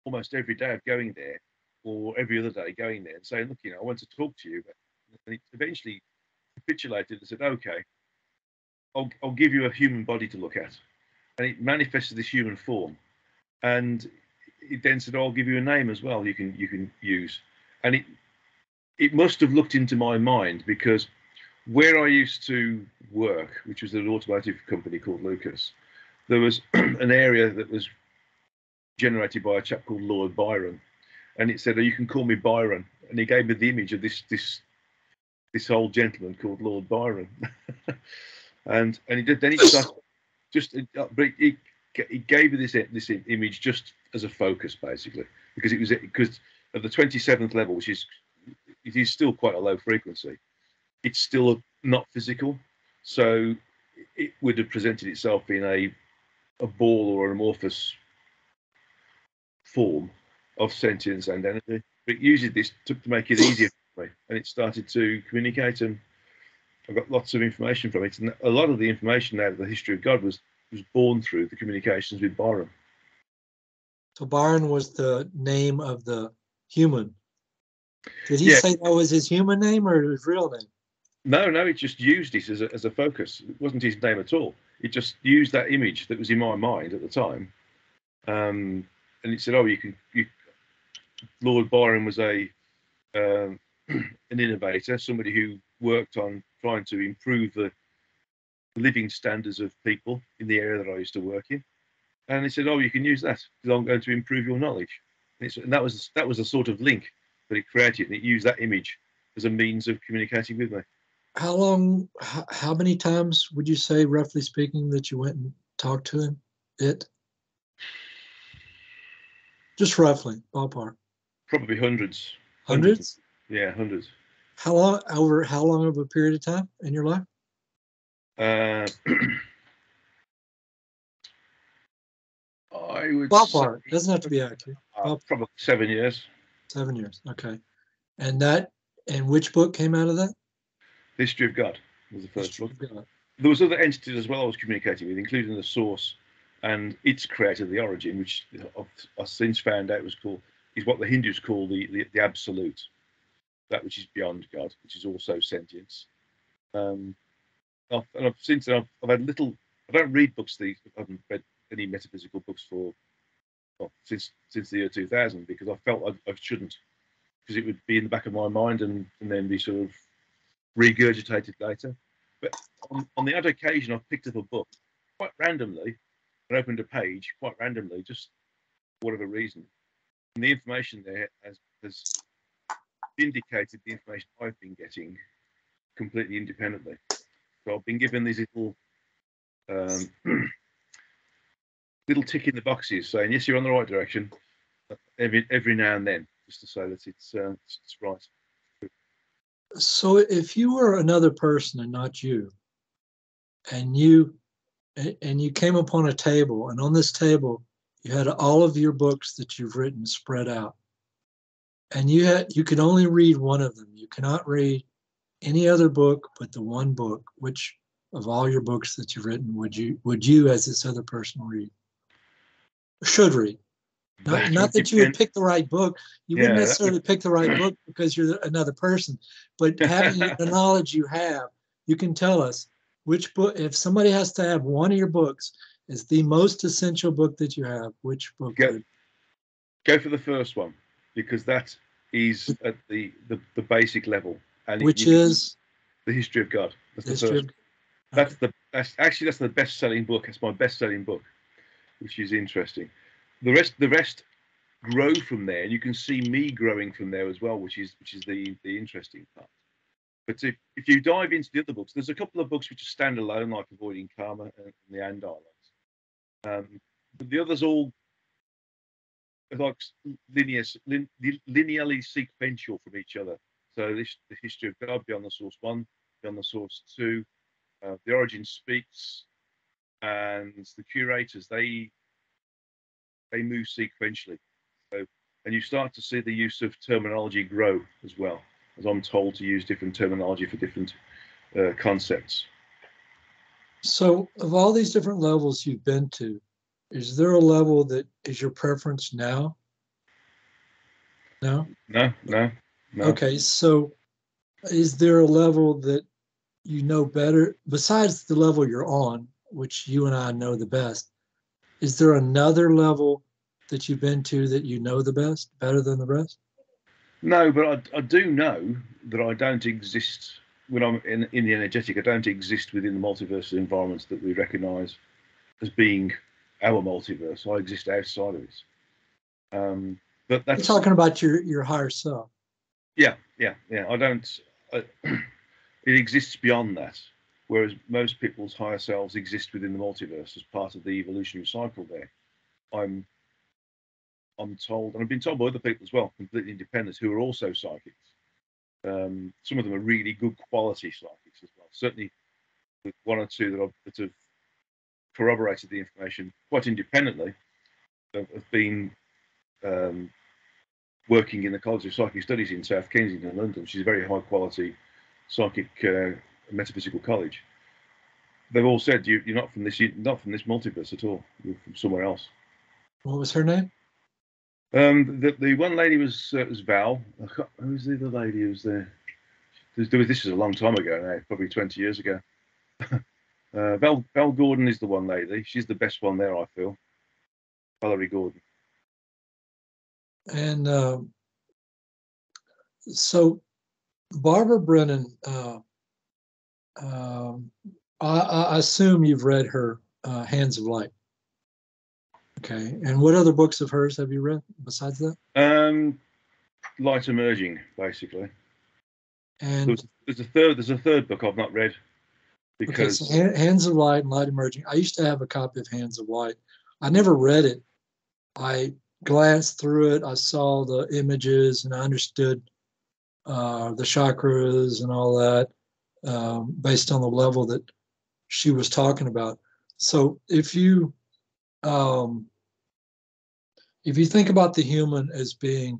Speaker 2: almost every day of going there, or every other day going there and saying, look, you know, I want to talk to you. And But eventually capitulated and said, okay, I'll, I'll give you a human body to look at. And it manifested this human form. And it then said, oh, I'll give you a name as well you can you can use. And it it must have looked into my mind because where I used to work, which was an automotive company called Lucas, there was an area that was generated by a chap called Lord Byron. And it said, oh, you can call me Byron. And he gave me the image of this this this old gentleman called Lord Byron, and and he did then he started just uh, but he, he gave me this this image just as a focus basically because it was because of the 27th level, which is it is still quite a low frequency. It's still not physical, so it would have presented itself in a a ball or an amorphous form of sentience and energy. But it uses this to, to make it easier for me, and it started to communicate, and I got lots of information from it. And a lot of the information out of the history of God was was born through the communications with Byron.
Speaker 1: So Byron was the name of the human. Did he
Speaker 2: Yeah.
Speaker 1: say that was his human name or his real name?
Speaker 2: No, no, it just used it as a, as a focus. It wasn't his name at all. It just used that image that was in my mind at the time, um, and it said, "Oh, you can." You, Lord Byron was a um, an innovator, somebody who worked on trying to improve the living standards of people in the area that I used to work in. And he said, "Oh, you can use that because I'm going to improve your knowledge." And, and that was that was a sort of link that it created, and it used that image as a means of communicating with me.
Speaker 1: How long, how, how many times would you say, roughly speaking, that you went and talked to him? It? Just roughly, ballpark.
Speaker 2: Probably hundreds.
Speaker 1: Hundreds?
Speaker 2: Yeah, hundreds.
Speaker 1: How long, over how long of a period of time in your life?
Speaker 2: Uh, I would
Speaker 1: Ballpark,
Speaker 2: say,
Speaker 1: doesn't have to be accurate.
Speaker 2: uh, probably seven years.
Speaker 1: Seven years, okay. And that, and which book came out of that?
Speaker 2: History of God was the first book. There was other entities as well I was communicating with, including the source and its creator, the origin, which I've, I've since found out was called is what the Hindus call the, the, the absolute, that which is beyond God, which is also sentience. Um, I've, and I've since then I've, I've had little. I don't read books these. I haven't read any metaphysical books for well, since since the year 2000 because I felt I, I shouldn't because it would be in the back of my mind and, and then be sort of regurgitated later. But on, on the odd occasion, I've picked up a book quite randomly and opened a page quite randomly, just for whatever reason. And the information there has, has indicated the information I've been getting completely independently. So I've been given these little um, little tick in the boxes saying, yes, you're on the right direction every, every now and then, just to say that it's, uh, it's right.
Speaker 1: So if you were another person and not you, and you and you came upon a table, and on this table you had all of your books that you've written spread out, and you had you could only read one of them. You cannot read any other book but the one book. Which of all your books that you've written would you would you as this other person read? Should read. Not,
Speaker 2: That
Speaker 1: not that you would pick the right book. You
Speaker 2: Yeah,
Speaker 1: wouldn't necessarily pick the right book because you're another person, but having the knowledge you have, you can tell us which book. If somebody has to have one of your books is the most essential book that you have, which book?
Speaker 2: Go- Go for the first one because that is at the, the, the basic level. And
Speaker 1: which is
Speaker 2: the history of God. That's the first.
Speaker 1: of-
Speaker 2: That's the that's actually that's the best selling book. That's my best selling book, which is interesting. The rest the rest grow from there, and you can see me growing from there as well, which is which is the the interesting part. But if, if you dive into the other books, there's a couple of books which are standalone, like Avoiding Karma and the ones. Um, but the others all like linear, lin, linearly sequential from each other. So this the history of God beyond the source one, beyond the source two, uh, the origin speaks, and the curators they they move sequentially. So and you start to see the use of terminology grow as well, as I'm told to use different terminology for different uh, concepts.
Speaker 1: So, of all these different levels you've been to, is there a level that is your preference now? No.
Speaker 2: No, no, no.
Speaker 1: Okay, so is there a level that you know better besides the level you're on, which you and I know the best? Is there another level that you've been to that you know the best, better than the rest?
Speaker 2: No, but I, I do know that I don't exist when I'm in, in the energetic. I don't exist within the multiverse environments that we recognise as being our multiverse. I exist outside of it. Um, but
Speaker 1: You're talking about your your higher self.
Speaker 2: yeah, yeah, yeah. I don't. I, it exists beyond that. Whereas most people's higher selves exist within the multiverse as part of the evolutionary cycle. There, I'm. I'm told, and I've been told by other people as well, completely independent, who are also psychics. Um, some of them are really good quality psychics as well. Certainly, one or two that, I've, that have corroborated the information quite independently have, have been um, working in the College of Psychic Studies in South Kensington, London, She's a very high quality psychic uh, metaphysical college. They've all said you, you're not from this you're not from this multiverse at all. You're from somewhere else.
Speaker 1: What was her name?
Speaker 2: Um, the, the one lady was uh, was Val. Who was the other lady who was there? This, this is a long time ago now, probably 20 years ago. uh, Val, Val Gordon is the one lady. She's the best one there, I feel. Valerie Gordon.
Speaker 1: And uh, so Barbara Brennan, uh, um, I, I, assume you've read her uh, Hands of Light. Okay. And what other books of hers have you read besides that?
Speaker 2: Um, Light Emerging, basically.
Speaker 1: And
Speaker 2: there's, there's, a third. There's a third book I've not read
Speaker 1: because okay, so Hands of Light and Light Emerging. I used to have a copy of Hands of Light. I never read it. I glanced through it. I saw the images and I understood uh, the chakras and all that um, based on the level that she was talking about. So if you um, if you think about the human as being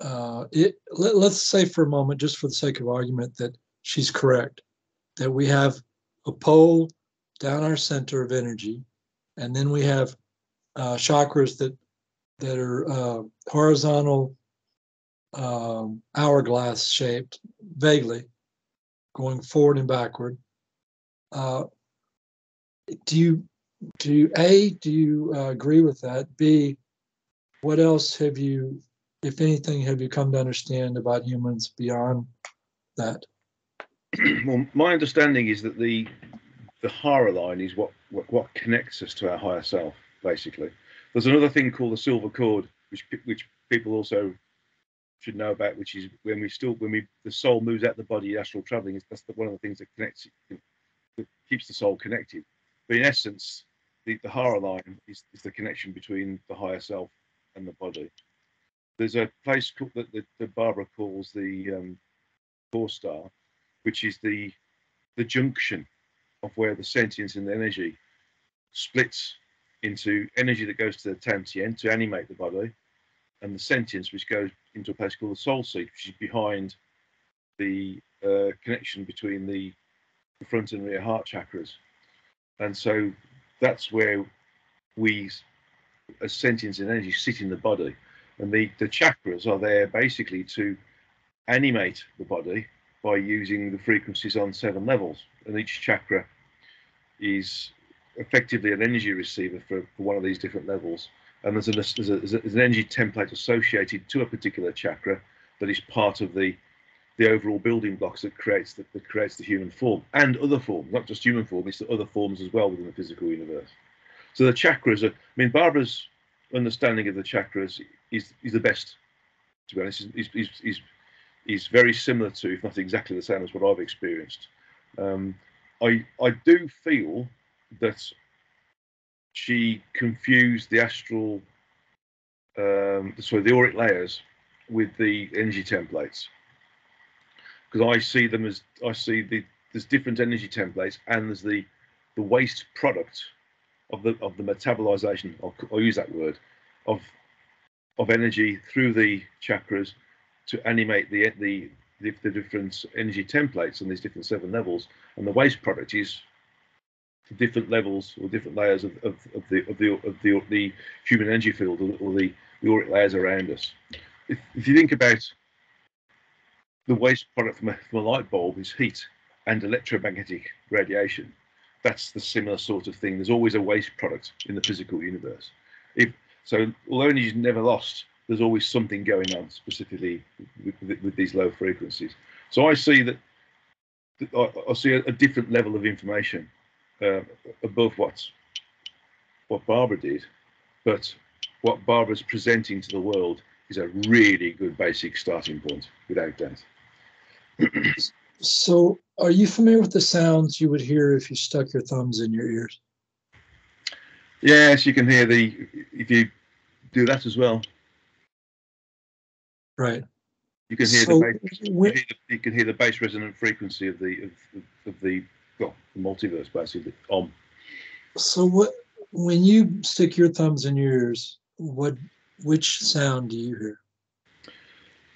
Speaker 1: uh, it, let, let's say for a moment, just for the sake of argument, that she's correct, that we have a pole down our center of energy, and then we have uh, chakras that that are uh, horizontal um, hourglass shaped, vaguely going forward and backward. Uh, do you do you, a do you uh, agree with that? B, what else have you if anything, have you come to understand about humans beyond that?
Speaker 2: well, my understanding is that the the Hara line is what, what, what connects us to our higher self, basically. There's another thing called the silver cord, which which people also should know about, which is when we still when we the soul moves out the body, astral traveling. Is that's the, one of the things that connects that keeps the soul connected. But in essence, the, the Hara line is, is the connection between the higher self and the body there's a place called, that, that, Barbara calls the um, core star, which is the the junction of where the sentience and the energy splits into energy that goes to the Tantien to animate the body, and the sentience which goes into a place called the soul seat, which is behind the uh, connection between the, the front and rear heart chakras. And so that's where we, as sentience and energy, sit in the body. And the, the chakras are there basically to animate the body by using the frequencies on seven levels. And each chakra is effectively an energy receiver for, for one of these different levels. And there's, an, there's, a, there's an energy template associated to a particular chakra that is part of the the overall building blocks that creates the, that creates the human form and other forms, not just human form, it's the other forms as well within the physical universe. So the chakras are, I mean, Barbara's understanding of the chakras is is the best. To be honest, is he's, he's, he's very similar to, if not exactly the same as what I've experienced. Um, I I do feel that she confused the astral, um, sorry, the auric layers with the energy templates because I see them as I see the there's different energy templates and there's the the waste product of the of the metabolization. I'll, I'll use that word of of energy through the chakras to animate the, the the, the different energy templates on these different seven levels, and the waste product is different levels or different layers of, of, of the of the of the, the human energy field or, or the the auric layers around us. If, if you think about the waste product from a, from a light bulb is heat and electromagnetic radiation. That's the similar sort of thing. There's always a waste product in the physical universe. If so although he's never lost, there's always something going on specifically with, with, with these low frequencies. So I see that I, I see a, a, different level of information uh, above what what Barbara did, but what Barbara's presenting to the world is a really good basic starting point, without doubt.
Speaker 1: so, are you familiar with the sounds you would hear if you stuck your thumbs in your ears?
Speaker 2: Yes, you can hear the if you do that as well.
Speaker 1: Right.
Speaker 2: You can hear, so the, bass, you, can hear the, you can hear the bass resonant frequency of the of, of the well, the multiverse basically. Om.
Speaker 1: So what when you stick your thumbs in your ears, what which sound do you hear?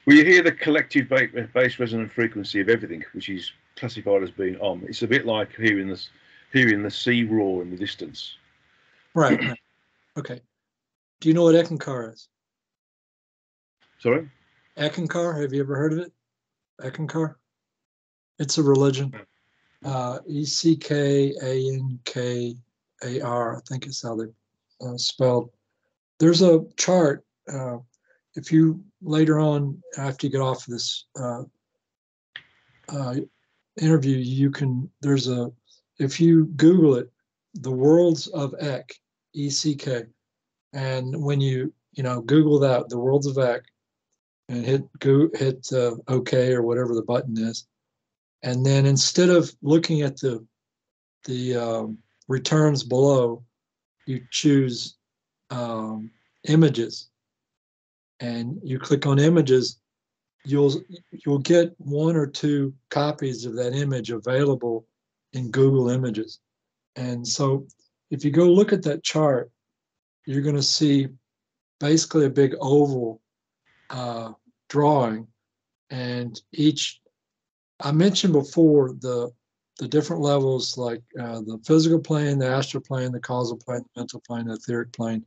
Speaker 2: Well, you hear the collective ba- bass resonant frequency of everything, which is classified as being Om. It's a bit like hearing this, hearing the sea roar in the distance.
Speaker 1: Right. right. Okay. Do you know what Eckankar is?
Speaker 2: Sorry.
Speaker 1: Eckankar, have you ever heard of it? Eckankar? It's a religion. Uh, E C K A N K A R, I think is how they uh, spelled. There's a chart. Uh, if you later on, after you get off of this uh, uh, interview, you can. There's a. If you Google it, the worlds of Eck, E C K, and when you you know Google that, the worlds of Eck, and hit go hit uh, OK or whatever the button is, and then instead of looking at the the um, returns below, you choose um, images, and you click on images. You'll you'll get one or two copies of that image available in Google Images, and so if you go look at that chart, you're going to see basically a big oval uh, drawing, and each I mentioned before the the different levels like uh, the physical plane, the astral plane, the causal plane, the mental plane, the etheric plane,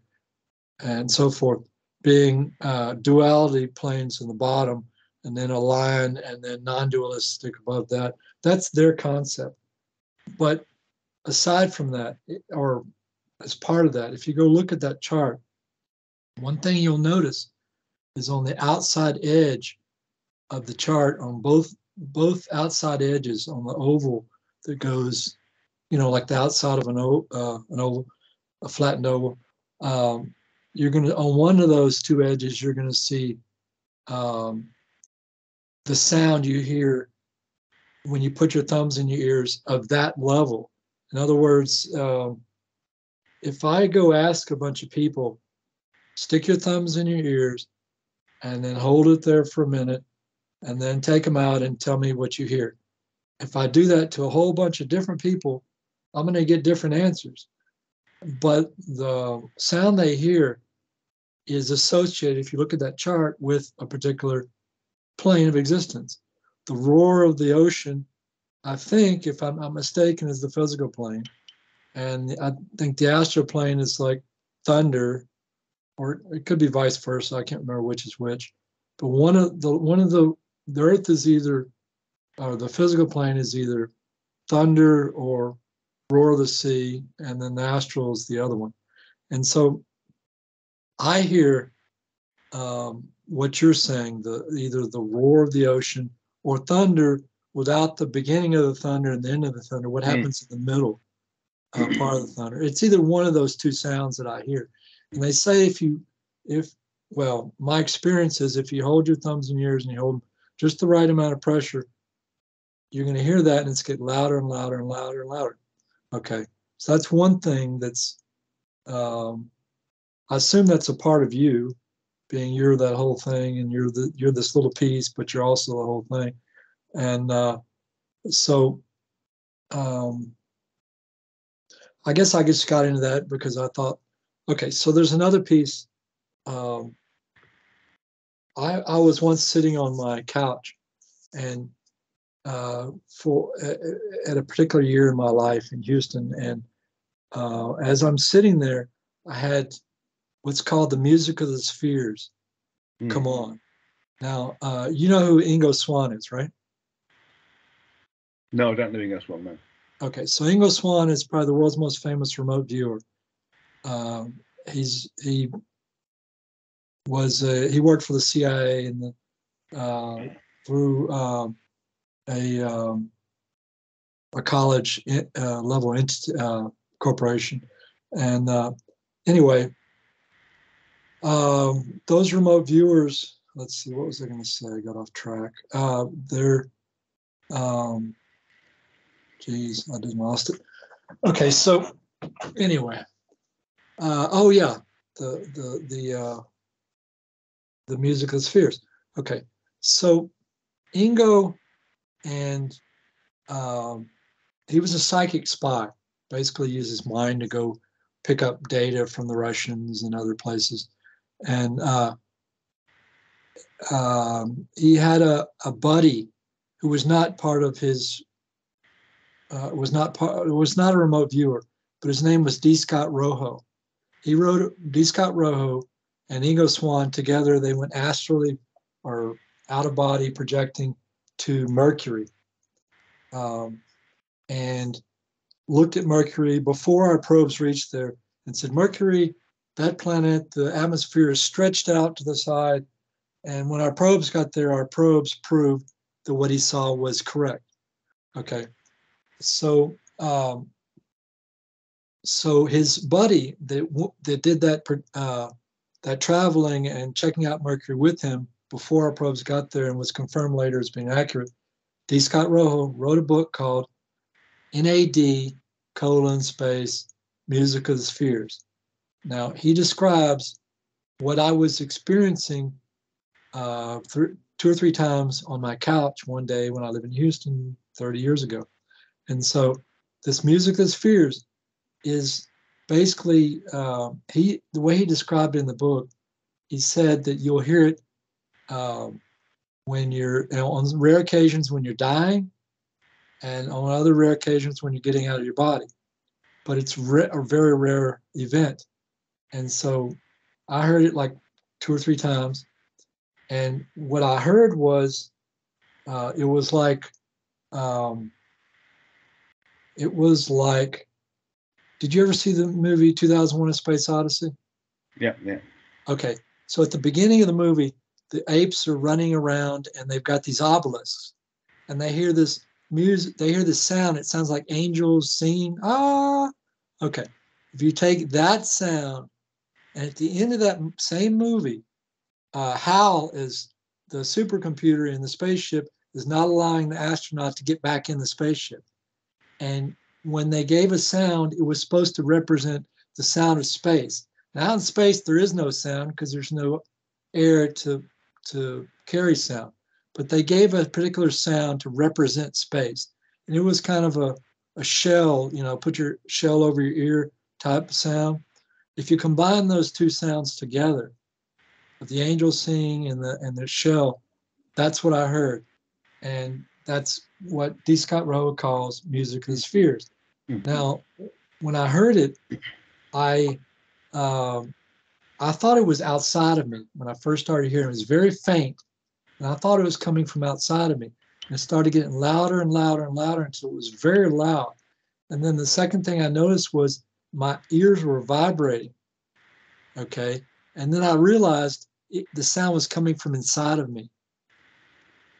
Speaker 1: and so forth, being uh, duality planes in the bottom, and then a line, and then non-dualistic above that. That's their concept. But aside from that, or as part of that, if you go look at that chart, one thing you'll notice is on the outside edge of the chart on both both outside edges on the oval that goes, you know, like the outside of an, o, uh, an oval, a flattened oval. Um, you're going to, on one of those two edges, you're going to see um, the sound you hear when you put your thumbs in your ears of that level. In other words, um, if I go ask a bunch of people, stick your thumbs in your ears and then hold it there for a minute and then take them out and tell me what you hear. If I do that to a whole bunch of different people, I'm going to get different answers. But the sound they hear is associated, if you look at that chart, with a particular plane of existence. The roar of the ocean, I think, if I'm not mistaken, is the physical plane. And I think the astral plane is like thunder, or it could be vice versa. I can't remember which is which. But one of the one of the the earth is either or the physical plane is either thunder or roar of the sea, and then the astral is the other one. And so I hear um, what you're saying, the either the roar of the ocean or thunder without the beginning of the thunder and the end of the thunder, what happens mm. in the middle uh, part of the thunder. It's either one of those two sounds that I hear. And they say if you, if, well, my experience is if you hold your thumbs and ears and you hold them just the right amount of pressure, you're going to hear that and it's getting louder and louder and louder and louder. Okay. So that's one thing that's, um, I assume that's a part of you being you're that whole thing and you're the, you're this little piece, but you're also the whole thing. And, uh, so, um, I guess I just got into that because I thought, okay, so there's another piece. Um, I, I was once sitting on my couch and uh, for at a particular year in my life in Houston, and uh, as I'm sitting there, I had what's called the music of the spheres mm. come on. Now, uh, you know who Ingo Swann is, right?
Speaker 2: No, I don't know Ingo Swann, no.
Speaker 1: Okay, so Ingo Swann is probably the world's most famous remote viewer. Um, he's he was uh, he worked for the CIA uh, through um, a um, a college uh, level uh, corporation, and uh, anyway, um, those remote viewers. Let's see, what was I going to say? I got off track. Uh, they're um, Jeez, I just lost it. Okay, so anyway, uh, oh yeah, the the the uh, the musical spheres. Okay, so Ingo and um, he was a psychic spy. Basically, used his mind to go pick up data from the Russians and other places, and uh, um, he had a, a buddy who was not part of his uh, was not part was not a remote viewer, but his name was D. Scott Rogo. He wrote D. Scott Rogo and Ingo Swann together. They went astrally or out of body projecting to Mercury, um, and looked at Mercury before our probes reached there and said, Mercury, that planet, the atmosphere is stretched out to the side and when our probes got there, our probes proved that what he saw was correct. Okay. So, um, so his buddy that that did that uh, that traveling and checking out Mercury with him before our probes got there and was confirmed later as being accurate. D. Scott Rogo wrote a book called NAD colon space Music of the Spheres. Now he describes what I was experiencing uh, th- two or three times on my couch one day when I lived in Houston 30 years ago. And so this music of the spheres is basically uh, he the way he described it in the book. He said that you'll hear it um, when you're on rare occasions when you're dying, and on other rare occasions when you're getting out of your body. But it's re- a very rare event, and so I heard it like two or three times, and what I heard was, uh, it was like, um, it was like, did you ever see the movie 2001: A Space Odyssey?
Speaker 2: Yeah, yeah.
Speaker 1: Okay, so at the beginning of the movie, the apes are running around and they've got these obelisks, and they hear this music. They hear this sound. It sounds like angels singing. Ah, okay. If you take that sound, and at the end of that same movie, uh, HAL is the supercomputer in the spaceship is not allowing the astronaut to get back in the spaceship. And when they gave a sound, it was supposed to represent the sound of space. Now in space, there is no sound because there's no air to, to carry sound. But they gave a particular sound to represent space. And it was kind of a, a shell, you know, put your shell over your ear type sound. If you combine those two sounds together, the angels singing and the and the shell. That's what I heard, and that's what D. Scott Rogo calls music of the spheres. Mm-hmm. Now, when I heard it, I um, I thought it was outside of me when I first started hearing. It was very faint, and I thought it was coming from outside of me. And it started getting louder and louder and louder until it was very loud. And then the second thing I noticed was my ears were vibrating. Okay. And then I realized it, the sound was coming from inside of me.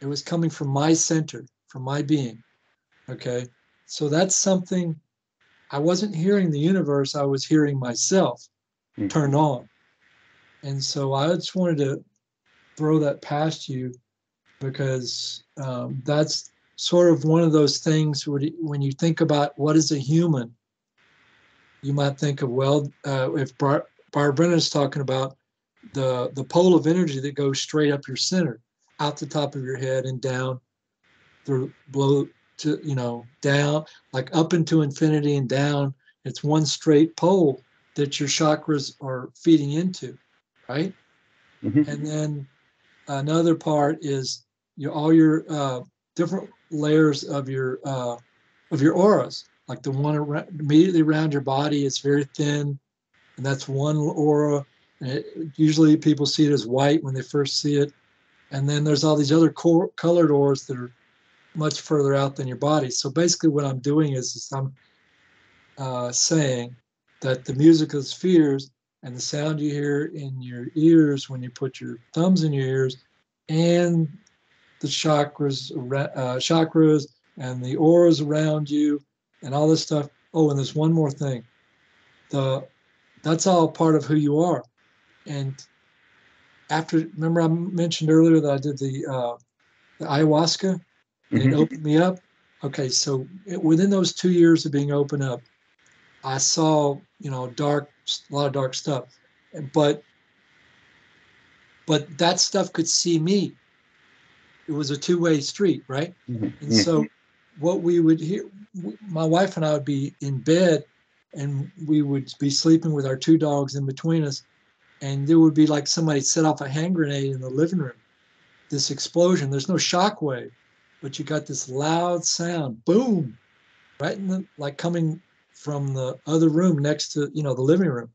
Speaker 1: It was coming from my center, from my being. Okay. So that's something I wasn't hearing the universe, I was hearing myself mm. turned on. And so I just wanted to throw that past you because um, that's sort of one of those things when you think about what is a human, you might think of, well, uh, if Bar- Barbara Brennan is talking about the the pole of energy that goes straight up your center, out the top of your head and down through below to you know down like up into infinity and down. It's one straight pole that your chakras are feeding into, right? Mm-hmm. And then another part is your all your uh, different layers of your uh, of your auras. Like the one around, immediately around your body is very thin, and that's one aura. It, usually people see it as white when they first see it. And then there's all these other cor- colored ores that are much further out than your body. So basically, what I'm doing is, is I'm uh, saying that the music of the spheres and the sound you hear in your ears when you put your thumbs in your ears and the chakras, uh, chakras and the auras around you and all this stuff. Oh, and there's one more thing. The that's all part of who you are. And after, remember I mentioned earlier that I did the, uh, the ayahuasca and mm-hmm. it opened me up. Okay, so it, within those two years of being open up, I saw, you know, dark, a lot of dark stuff, but, but that stuff could see me. It was a two-way street, right? Mm-hmm. And so what we would hear, my wife and I would be in bed and we would be sleeping with our two dogs in between us. And there would be like somebody set off a hand grenade in the living room. This explosion, there's no shock wave, but you got this loud sound, boom, right in the, like coming from the other room next to, you know, the living room.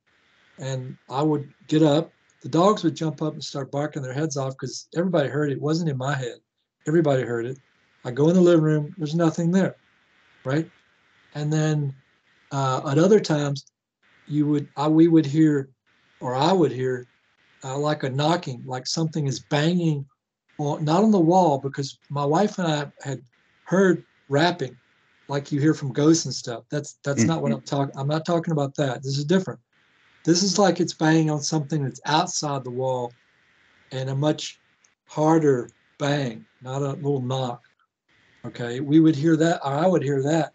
Speaker 1: And I would get up, the dogs would jump up and start barking their heads off because everybody heard it. It wasn't in my head. Everybody heard it. I go in the living room, there's nothing there, right? And then uh, at other times, you would, I, we would hear, or I would hear, uh, like a knocking, like something is banging, on, not on the wall, because my wife and I had heard rapping, like you hear from ghosts and stuff. That's that's not what I'm mm-hmm. talking. I'm not talking about that. This is different. This is like it's banging on something that's outside the wall, and a much harder bang, not a little knock. Okay, we would hear that, or I would hear that,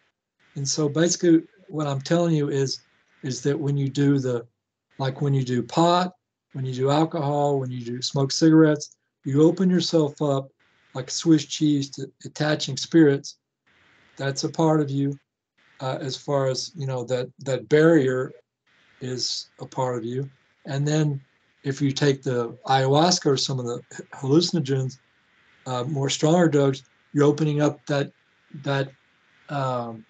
Speaker 1: and so basically, what I'm telling you is, is that when you do the, like when you do pot, when you do alcohol, when you do smoke cigarettes, you open yourself up like Swiss cheese to attaching spirits. That's a part of you, uh, as far as you know that that barrier is a part of you, and then if you take the ayahuasca or some of the hallucinogens, uh, more stronger drugs, you're opening up that that um,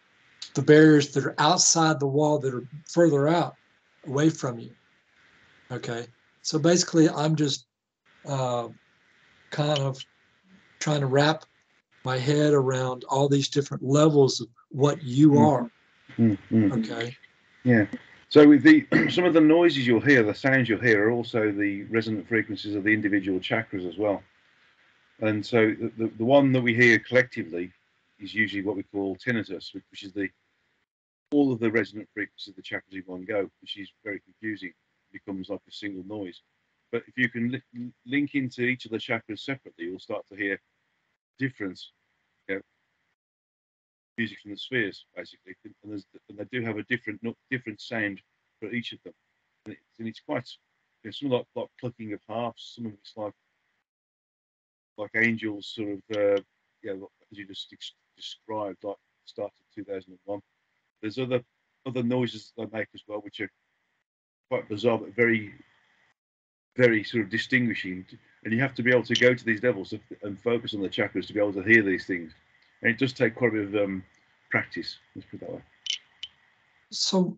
Speaker 1: the barriers that are outside the wall that are further out away from you. Okay, so basically, I'm just uh, kind of trying to wrap my head around all these different levels of what you
Speaker 2: Mm.
Speaker 1: are.
Speaker 2: Mm, mm.
Speaker 1: Okay,
Speaker 2: Yeah. So with the some of the noises you'll hear, the sounds you'll hear, are also the resonant frequencies of the individual chakras as well. And so the, the, the one that we hear collectively is usually what we call tinnitus, which, which is the all of the resonant frequencies of the chakras in one go, which is very confusing. It becomes like a single noise. But if you can li- link into each of the chakras separately, you'll start to hear difference, you know, music from the spheres, basically. And, and they do have a different different sound for each of them. And it's, and it's quite, you know, some like, like of harps, some of it's like like angels, sort of, uh, yeah, as you just ex- described, like start of 2001. There's other other noises they make as well, which are quite bizarre, but very, very sort of distinguishing. And you have to be able to go to these levels and focus on the chakras to be able to hear these things. And it does take quite a bit of um, practice. Let's put that way.
Speaker 1: so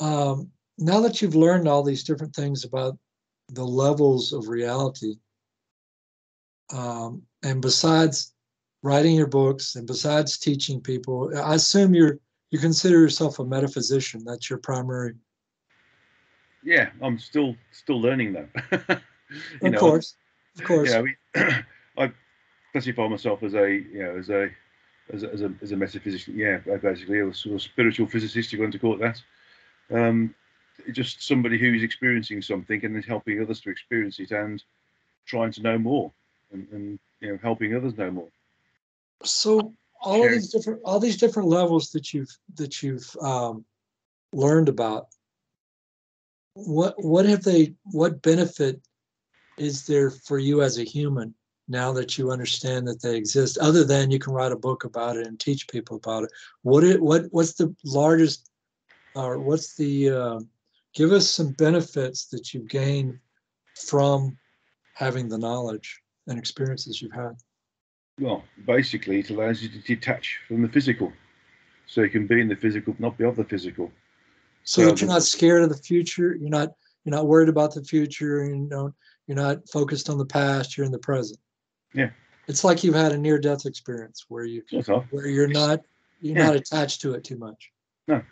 Speaker 1: um, now that you've learned all these different things about the levels of reality, um, and besides writing your books and besides teaching people, I assume you're you consider yourself a metaphysician. That's your primary.
Speaker 2: Yeah, I'm still still learning that.
Speaker 1: Of course, of course.
Speaker 2: Yeah, I, I classify myself as a you know as a as a, as a, as a metaphysician. Yeah, basically a sort of spiritual physicist. You're going to call it that. Um, just somebody who's experiencing something and is helping others to experience it and trying to know more and, and you know helping others know more.
Speaker 1: so all of these different all these different levels that you've that you've um, learned about what what have they what benefit is there for you as a human now that you understand that they exist? Other than you can write a book about it and teach people about it. What it what what's the largest or what's the uh, give us some benefits that you've gained from having the knowledge and experiences you've had.
Speaker 2: Well, basically, it allows you to detach from the physical, so you can be in the physical, not be of the physical.
Speaker 1: So
Speaker 2: Yeah,
Speaker 1: that you're not scared of the future you're not you're not worried about the future and you don't you're not focused on the past you're in the present
Speaker 2: Yeah.
Speaker 1: it's like you've had a near death experience where you where you're not you're
Speaker 2: Yeah.
Speaker 1: not attached to it too much No.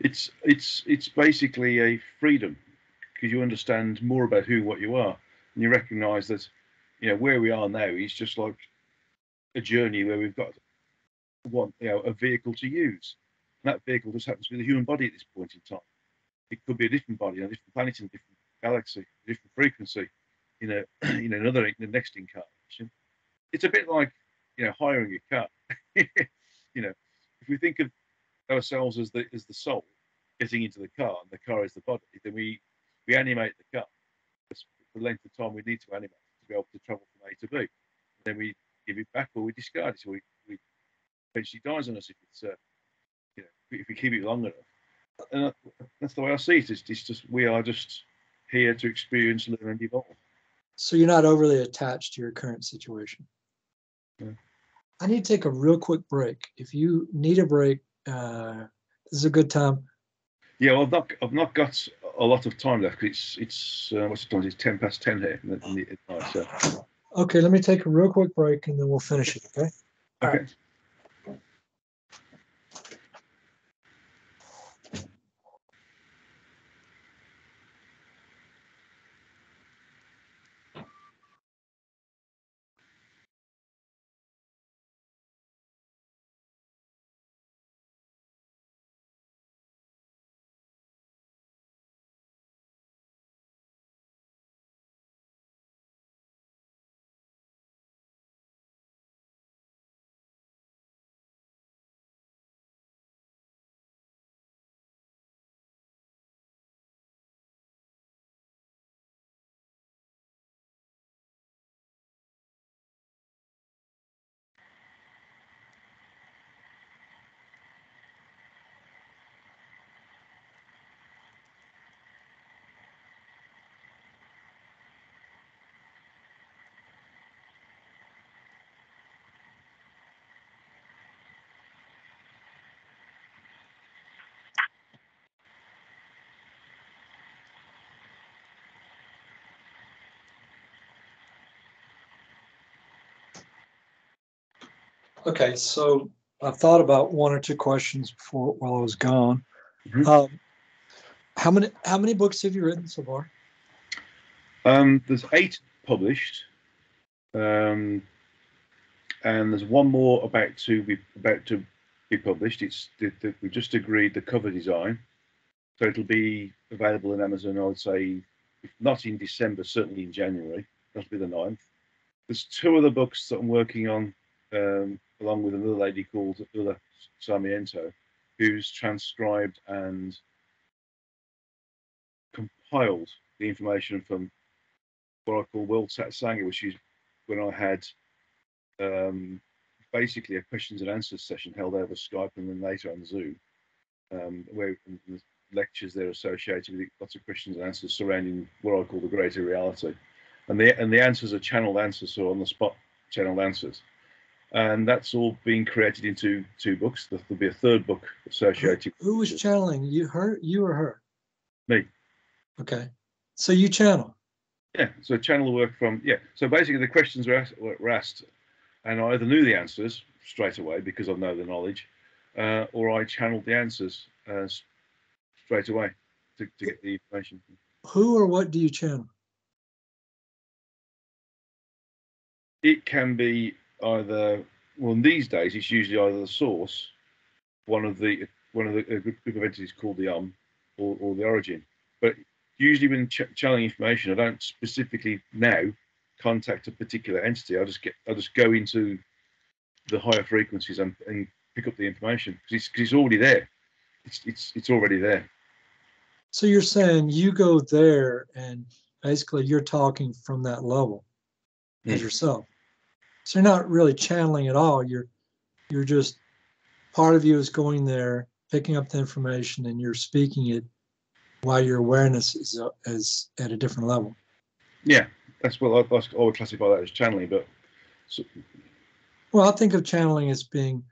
Speaker 2: it's it's it's basically a freedom because you understand more about who what you are and you recognize that you know where we are now is just like a journey where we've got one you know a vehicle to use that vehicle just happens to be the human body at this point in time. It could be a different body a different planet in a different galaxy a different frequency in a in another in the next incarnation. It's a bit like you know hiring a car you know if we think of ourselves as the as the soul getting into the car and the car is the body, then we we animate the car. That's the length of time we need to animate to be able to travel from A to B. And then we give it back or we discard it. Or we, we eventually dies on us if it's uh, you know, if we keep it long enough. And that's the way I see it. It's, it's just we are just here to experience, learn, and evolve.
Speaker 1: So you're not overly attached to your current situation.
Speaker 2: Yeah.
Speaker 1: I need to take a real quick break. If you need a break, uh, this is a good time.
Speaker 2: Yeah, well, I've not I've not got a lot of time left. 'cause It's it's uh, what's the time? It's ten past ten here. In the, in the, night, so
Speaker 1: Okay, let me take a real quick break and then we'll finish it. Okay. All
Speaker 2: okay.
Speaker 1: right. Okay, so I've thought about one or two questions before while I was gone.
Speaker 2: Mhm.
Speaker 1: Um, how many how many books have you written so far?
Speaker 2: Um, there's eight published, um, and there's one more about to be about to be published. It's the, the, we just agreed the cover design, so it'll be available in Amazon. I would say, if not in December, certainly in January. That'll be the 9th. There's two other books that I'm working on, um, along with another lady called Ulla Sarmiento, who's transcribed and compiled the information from what I call World Satsanga, which is when I had um, basically a questions and answers session held over Skype and then later on Zoom, um, where the lectures there associated with lots of questions and answers surrounding what I call the greater reality, and the and the answers are channeled answers, so on the spot channeled answers, and that's all being created into two books. There'll be a third book associated.
Speaker 1: Who was channeling you? Her, you or her?
Speaker 2: Me.
Speaker 1: Okay, so you channel.
Speaker 2: Yeah, so channel work from yeah. So basically, the questions were asked, were asked, and I either knew the answers straight away because I know the knowledge, uh, or I channeled the answers uh, straight away to, to get the information.
Speaker 1: Who or what do you channel?
Speaker 2: It can be either well these days it's usually either the source, one of the one of the a group of entities called the um, or, or the origin. But usually when ch- channeling information, I don't specifically now contact a particular entity. I just get I just go into the higher frequencies and, and pick up the information because it's, 'cause it's already there. It's, it's it's already there.
Speaker 1: So you're saying you go there and basically you're talking from that level as
Speaker 2: Mm.
Speaker 1: yourself. So you're not really channeling at all. You're you're just part of you is going there, picking up the information, and you're speaking it while your awareness is uh, is at a different level.
Speaker 2: Yeah, that's what I, I would classify that as channeling. But so,
Speaker 1: Well, I think of channeling as being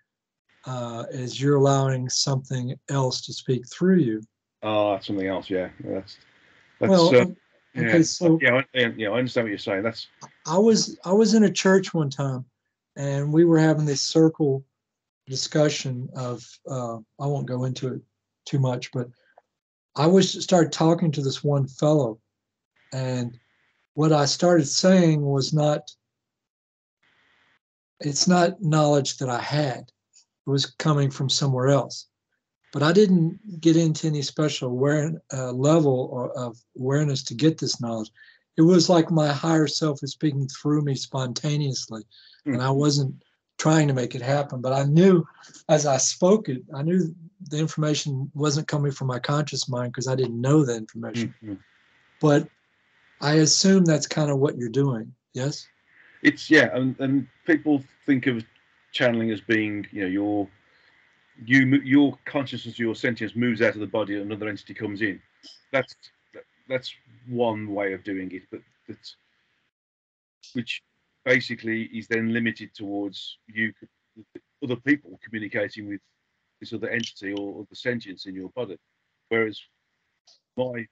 Speaker 1: uh, as you're allowing something else to speak through you.
Speaker 2: ah, that's something else. Yeah, that's that's
Speaker 1: well,
Speaker 2: uh,
Speaker 1: okay, so
Speaker 2: yeah, I, yeah, yeah, I understand what you're saying. That's
Speaker 1: I was I was in a church one time, and we were having this circle discussion of uh, I won't go into it too much, but I was started talking to this one fellow, and what I started saying was not. It's not knowledge that I had; it was coming from somewhere else. But I didn't get into any special aware, uh, level or, of awareness to get this knowledge. It was like my higher self was speaking through me spontaneously and i wasn't trying to make it happen. But i knew as i spoke it i knew the information wasn't coming from my conscious mind because i didn't know the information.
Speaker 2: Mhm.
Speaker 1: but i assume that's kind of what you're doing yes?
Speaker 2: It's yeah, and, and people think of channeling as being, you know, your you your consciousness, your sentience moves out of the body, and another entity comes in. That's that's one way of doing it, but that's which basically is then limited towards you other people communicating with this other entity or, or the sentience in your body. Whereas my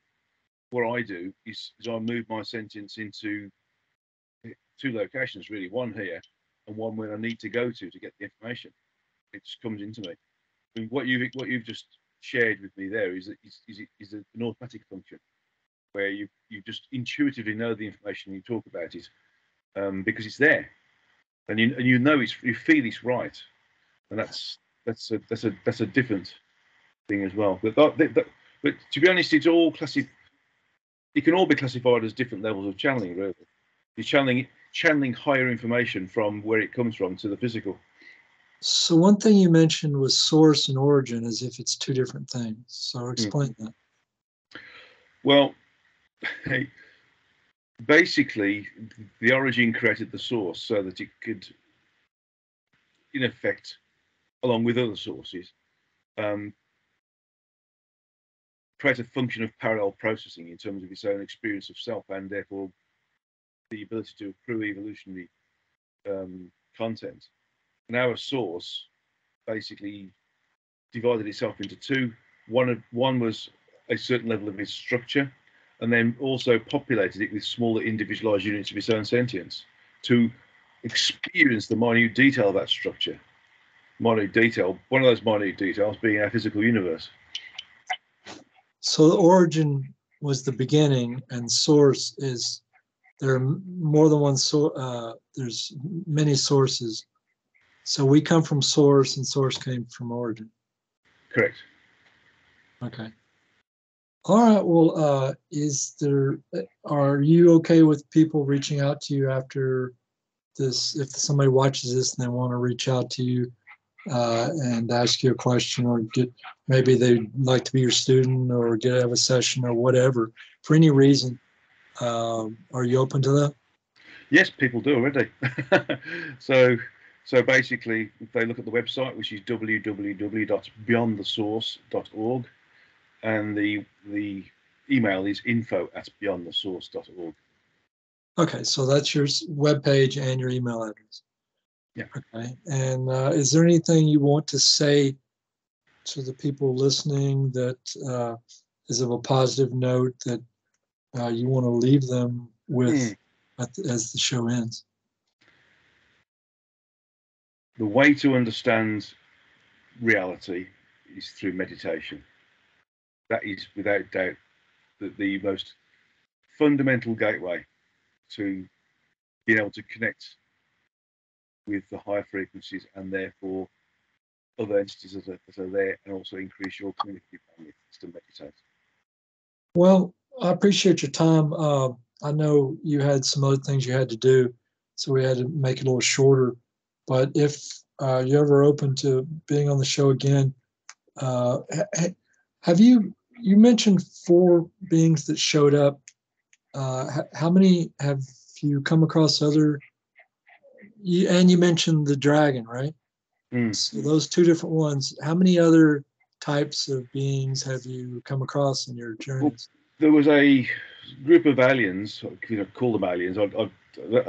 Speaker 2: what I do is, is I move my sentience into two locations really, one here and one where I need to go to to get the information. It just comes into me. I mean, what you've what you've just shared with me there is is is, is an automatic function where you you just intuitively know the information you talk about it um, because it's there, and you and you know it's you feel it's right, and that's that's a that's a that's a different thing as well. But that, that, but to be honest, it's all classified. It can all be classified as different levels of channeling. Really, you're channeling channeling higher information from where it comes from to the physical.
Speaker 1: So one thing you mentioned was source and origin as if it's two different things. So hmm. explain mm. that.
Speaker 2: Well, basically, the origin created the source so that it could, in effect, along with other sources, um, create a function of parallel processing in terms of its own experience of self and therefore the ability to accrue evolutionary um, content. And our source basically divided itself into two. One, one was a certain level of its structure, and then also populated it with smaller individualized units of its own sentience to experience the minute detail of that structure. Minute detail, one of those minute details being our physical universe.
Speaker 1: So the origin was the beginning, and source is there are more than one source. uh, there's many sources. So we come from source, and source came from origin.
Speaker 2: Correct.
Speaker 1: Okay. All right. Well, uh, is there? Are you okay with people reaching out to you after this? If somebody watches this and they want to reach out to you uh, and ask you a question, or get maybe they'd like to be your student, or get have a session, or whatever, for any reason, uh, are you open to that?
Speaker 2: Yes, people do already. so, so basically, if they look at the website, which is www.beyondthesource.org and the the email is info at beyondthesource.org.
Speaker 1: Okay, so that's your web page and your email address.
Speaker 2: Yeah.
Speaker 1: Okay, and uh, is there anything you want to say to the people listening that uh, is of a positive note that uh, you want to leave them with mm. the, as the show ends?
Speaker 2: The way to understand reality is through meditation that is without doubt the, the most fundamental gateway to being able to connect with the higher frequencies and therefore other entities that are, that are there and also increase your community bandwidth to meditate.
Speaker 1: Well, I appreciate your time. Uh, I know you had some other things you had to do, so we had to make it a little shorter. But if uh, you're ever open to being on the show again, uh, have you you mentioned four beings that showed up? Uh, how many have you come across other? You, and you mentioned the dragon, right?
Speaker 2: Mm.
Speaker 1: So those two different ones. How many other types of beings have you come across in your journeys?
Speaker 2: Well, there was a group of aliens. You know, call them aliens. I, I,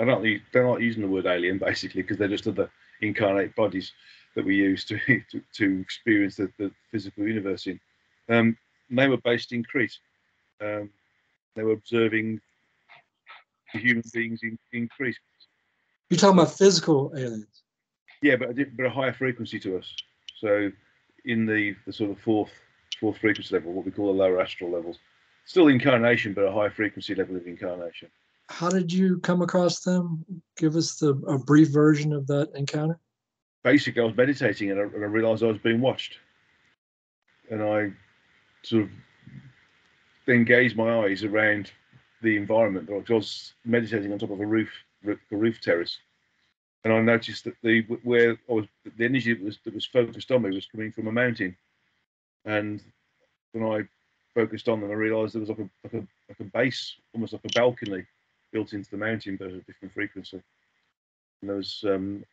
Speaker 2: I don't. They're not using the word alien basically because they're just other incarnate bodies that we use to to, to experience the, the physical universe in. Um, they were based in Crete. Um, they were observing human beings in, in Crete.
Speaker 1: You're talking about physical aliens?
Speaker 2: Yeah, but a, but a higher frequency to us. So in the, the sort of fourth fourth frequency level, what we call the lower astral levels. Still incarnation, but a high frequency level of incarnation.
Speaker 1: How did you come across them? Give us the a brief version of that encounter.
Speaker 2: Basically, I was meditating and I, and I realized I was being watched. And I sort of then gazed my eyes around the environment. I was meditating on top of a roof, a roof terrace, and I noticed that the where I was, the energy that was that was focused on me was coming from a mountain. And when I focused on them, I realised there was like a like a like a base, almost like a balcony, built into the mountain, but at a different frequency. And there was um,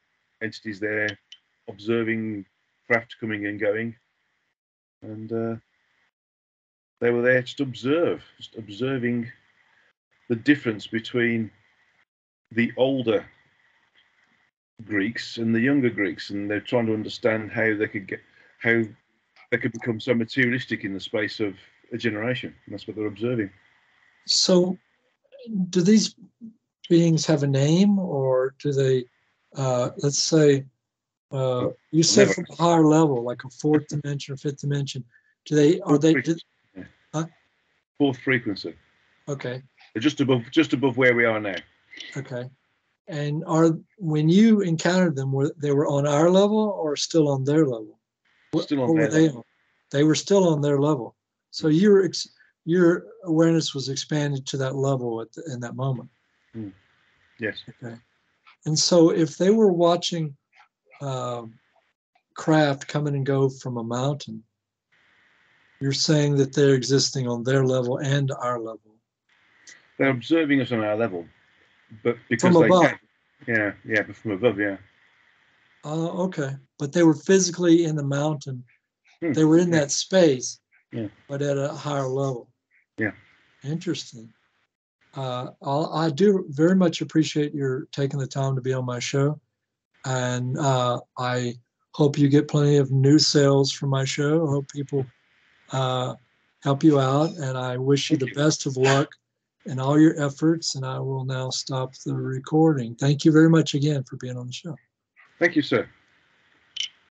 Speaker 2: entities there observing craft coming and going, and uh, they were there just to observe, just observing the difference between the older Greeks and the younger Greeks, and they're trying to understand how they could get how they could become so materialistic in the space of a generation. That's what they're observing.
Speaker 1: So, do these beings have a name, or do they, uh, let's say, uh, you said
Speaker 2: Never.
Speaker 1: from a higher level, like a fourth dimension or fifth dimension? Do they are they? Do,
Speaker 2: Fourth frequency.
Speaker 1: okay,
Speaker 2: They're just above just above where we are now.
Speaker 1: okay. And are when you encountered them, were they were on our level or still on their level?
Speaker 2: Still on their
Speaker 1: they
Speaker 2: level.
Speaker 1: on? They were still on their level. So your ex, your awareness was expanded to that level at the, in that moment.
Speaker 2: Yes.
Speaker 1: Okay. And so if they were watching um, craft coming and go from a mountain, you're saying that they're existing on their level and our level.
Speaker 2: They're observing us on our level, but because
Speaker 1: From
Speaker 2: they
Speaker 1: above.
Speaker 2: can. Yeah, yeah, but from above, yeah.
Speaker 1: Uh, okay. But they were physically in the mountain.
Speaker 2: Hmm,
Speaker 1: They were in
Speaker 2: yeah.
Speaker 1: that space,
Speaker 2: Yeah.
Speaker 1: but at a higher level.
Speaker 2: Yeah.
Speaker 1: Interesting. Uh, I'll, I do very much appreciate your taking the time to be on my show. And uh, I hope you get plenty of new sales from my show. I hope people uh, help you out. And I wish you the best of luck in all your efforts. And I will now stop the recording. Thank you very much again for being on the show.
Speaker 2: Thank you, sir.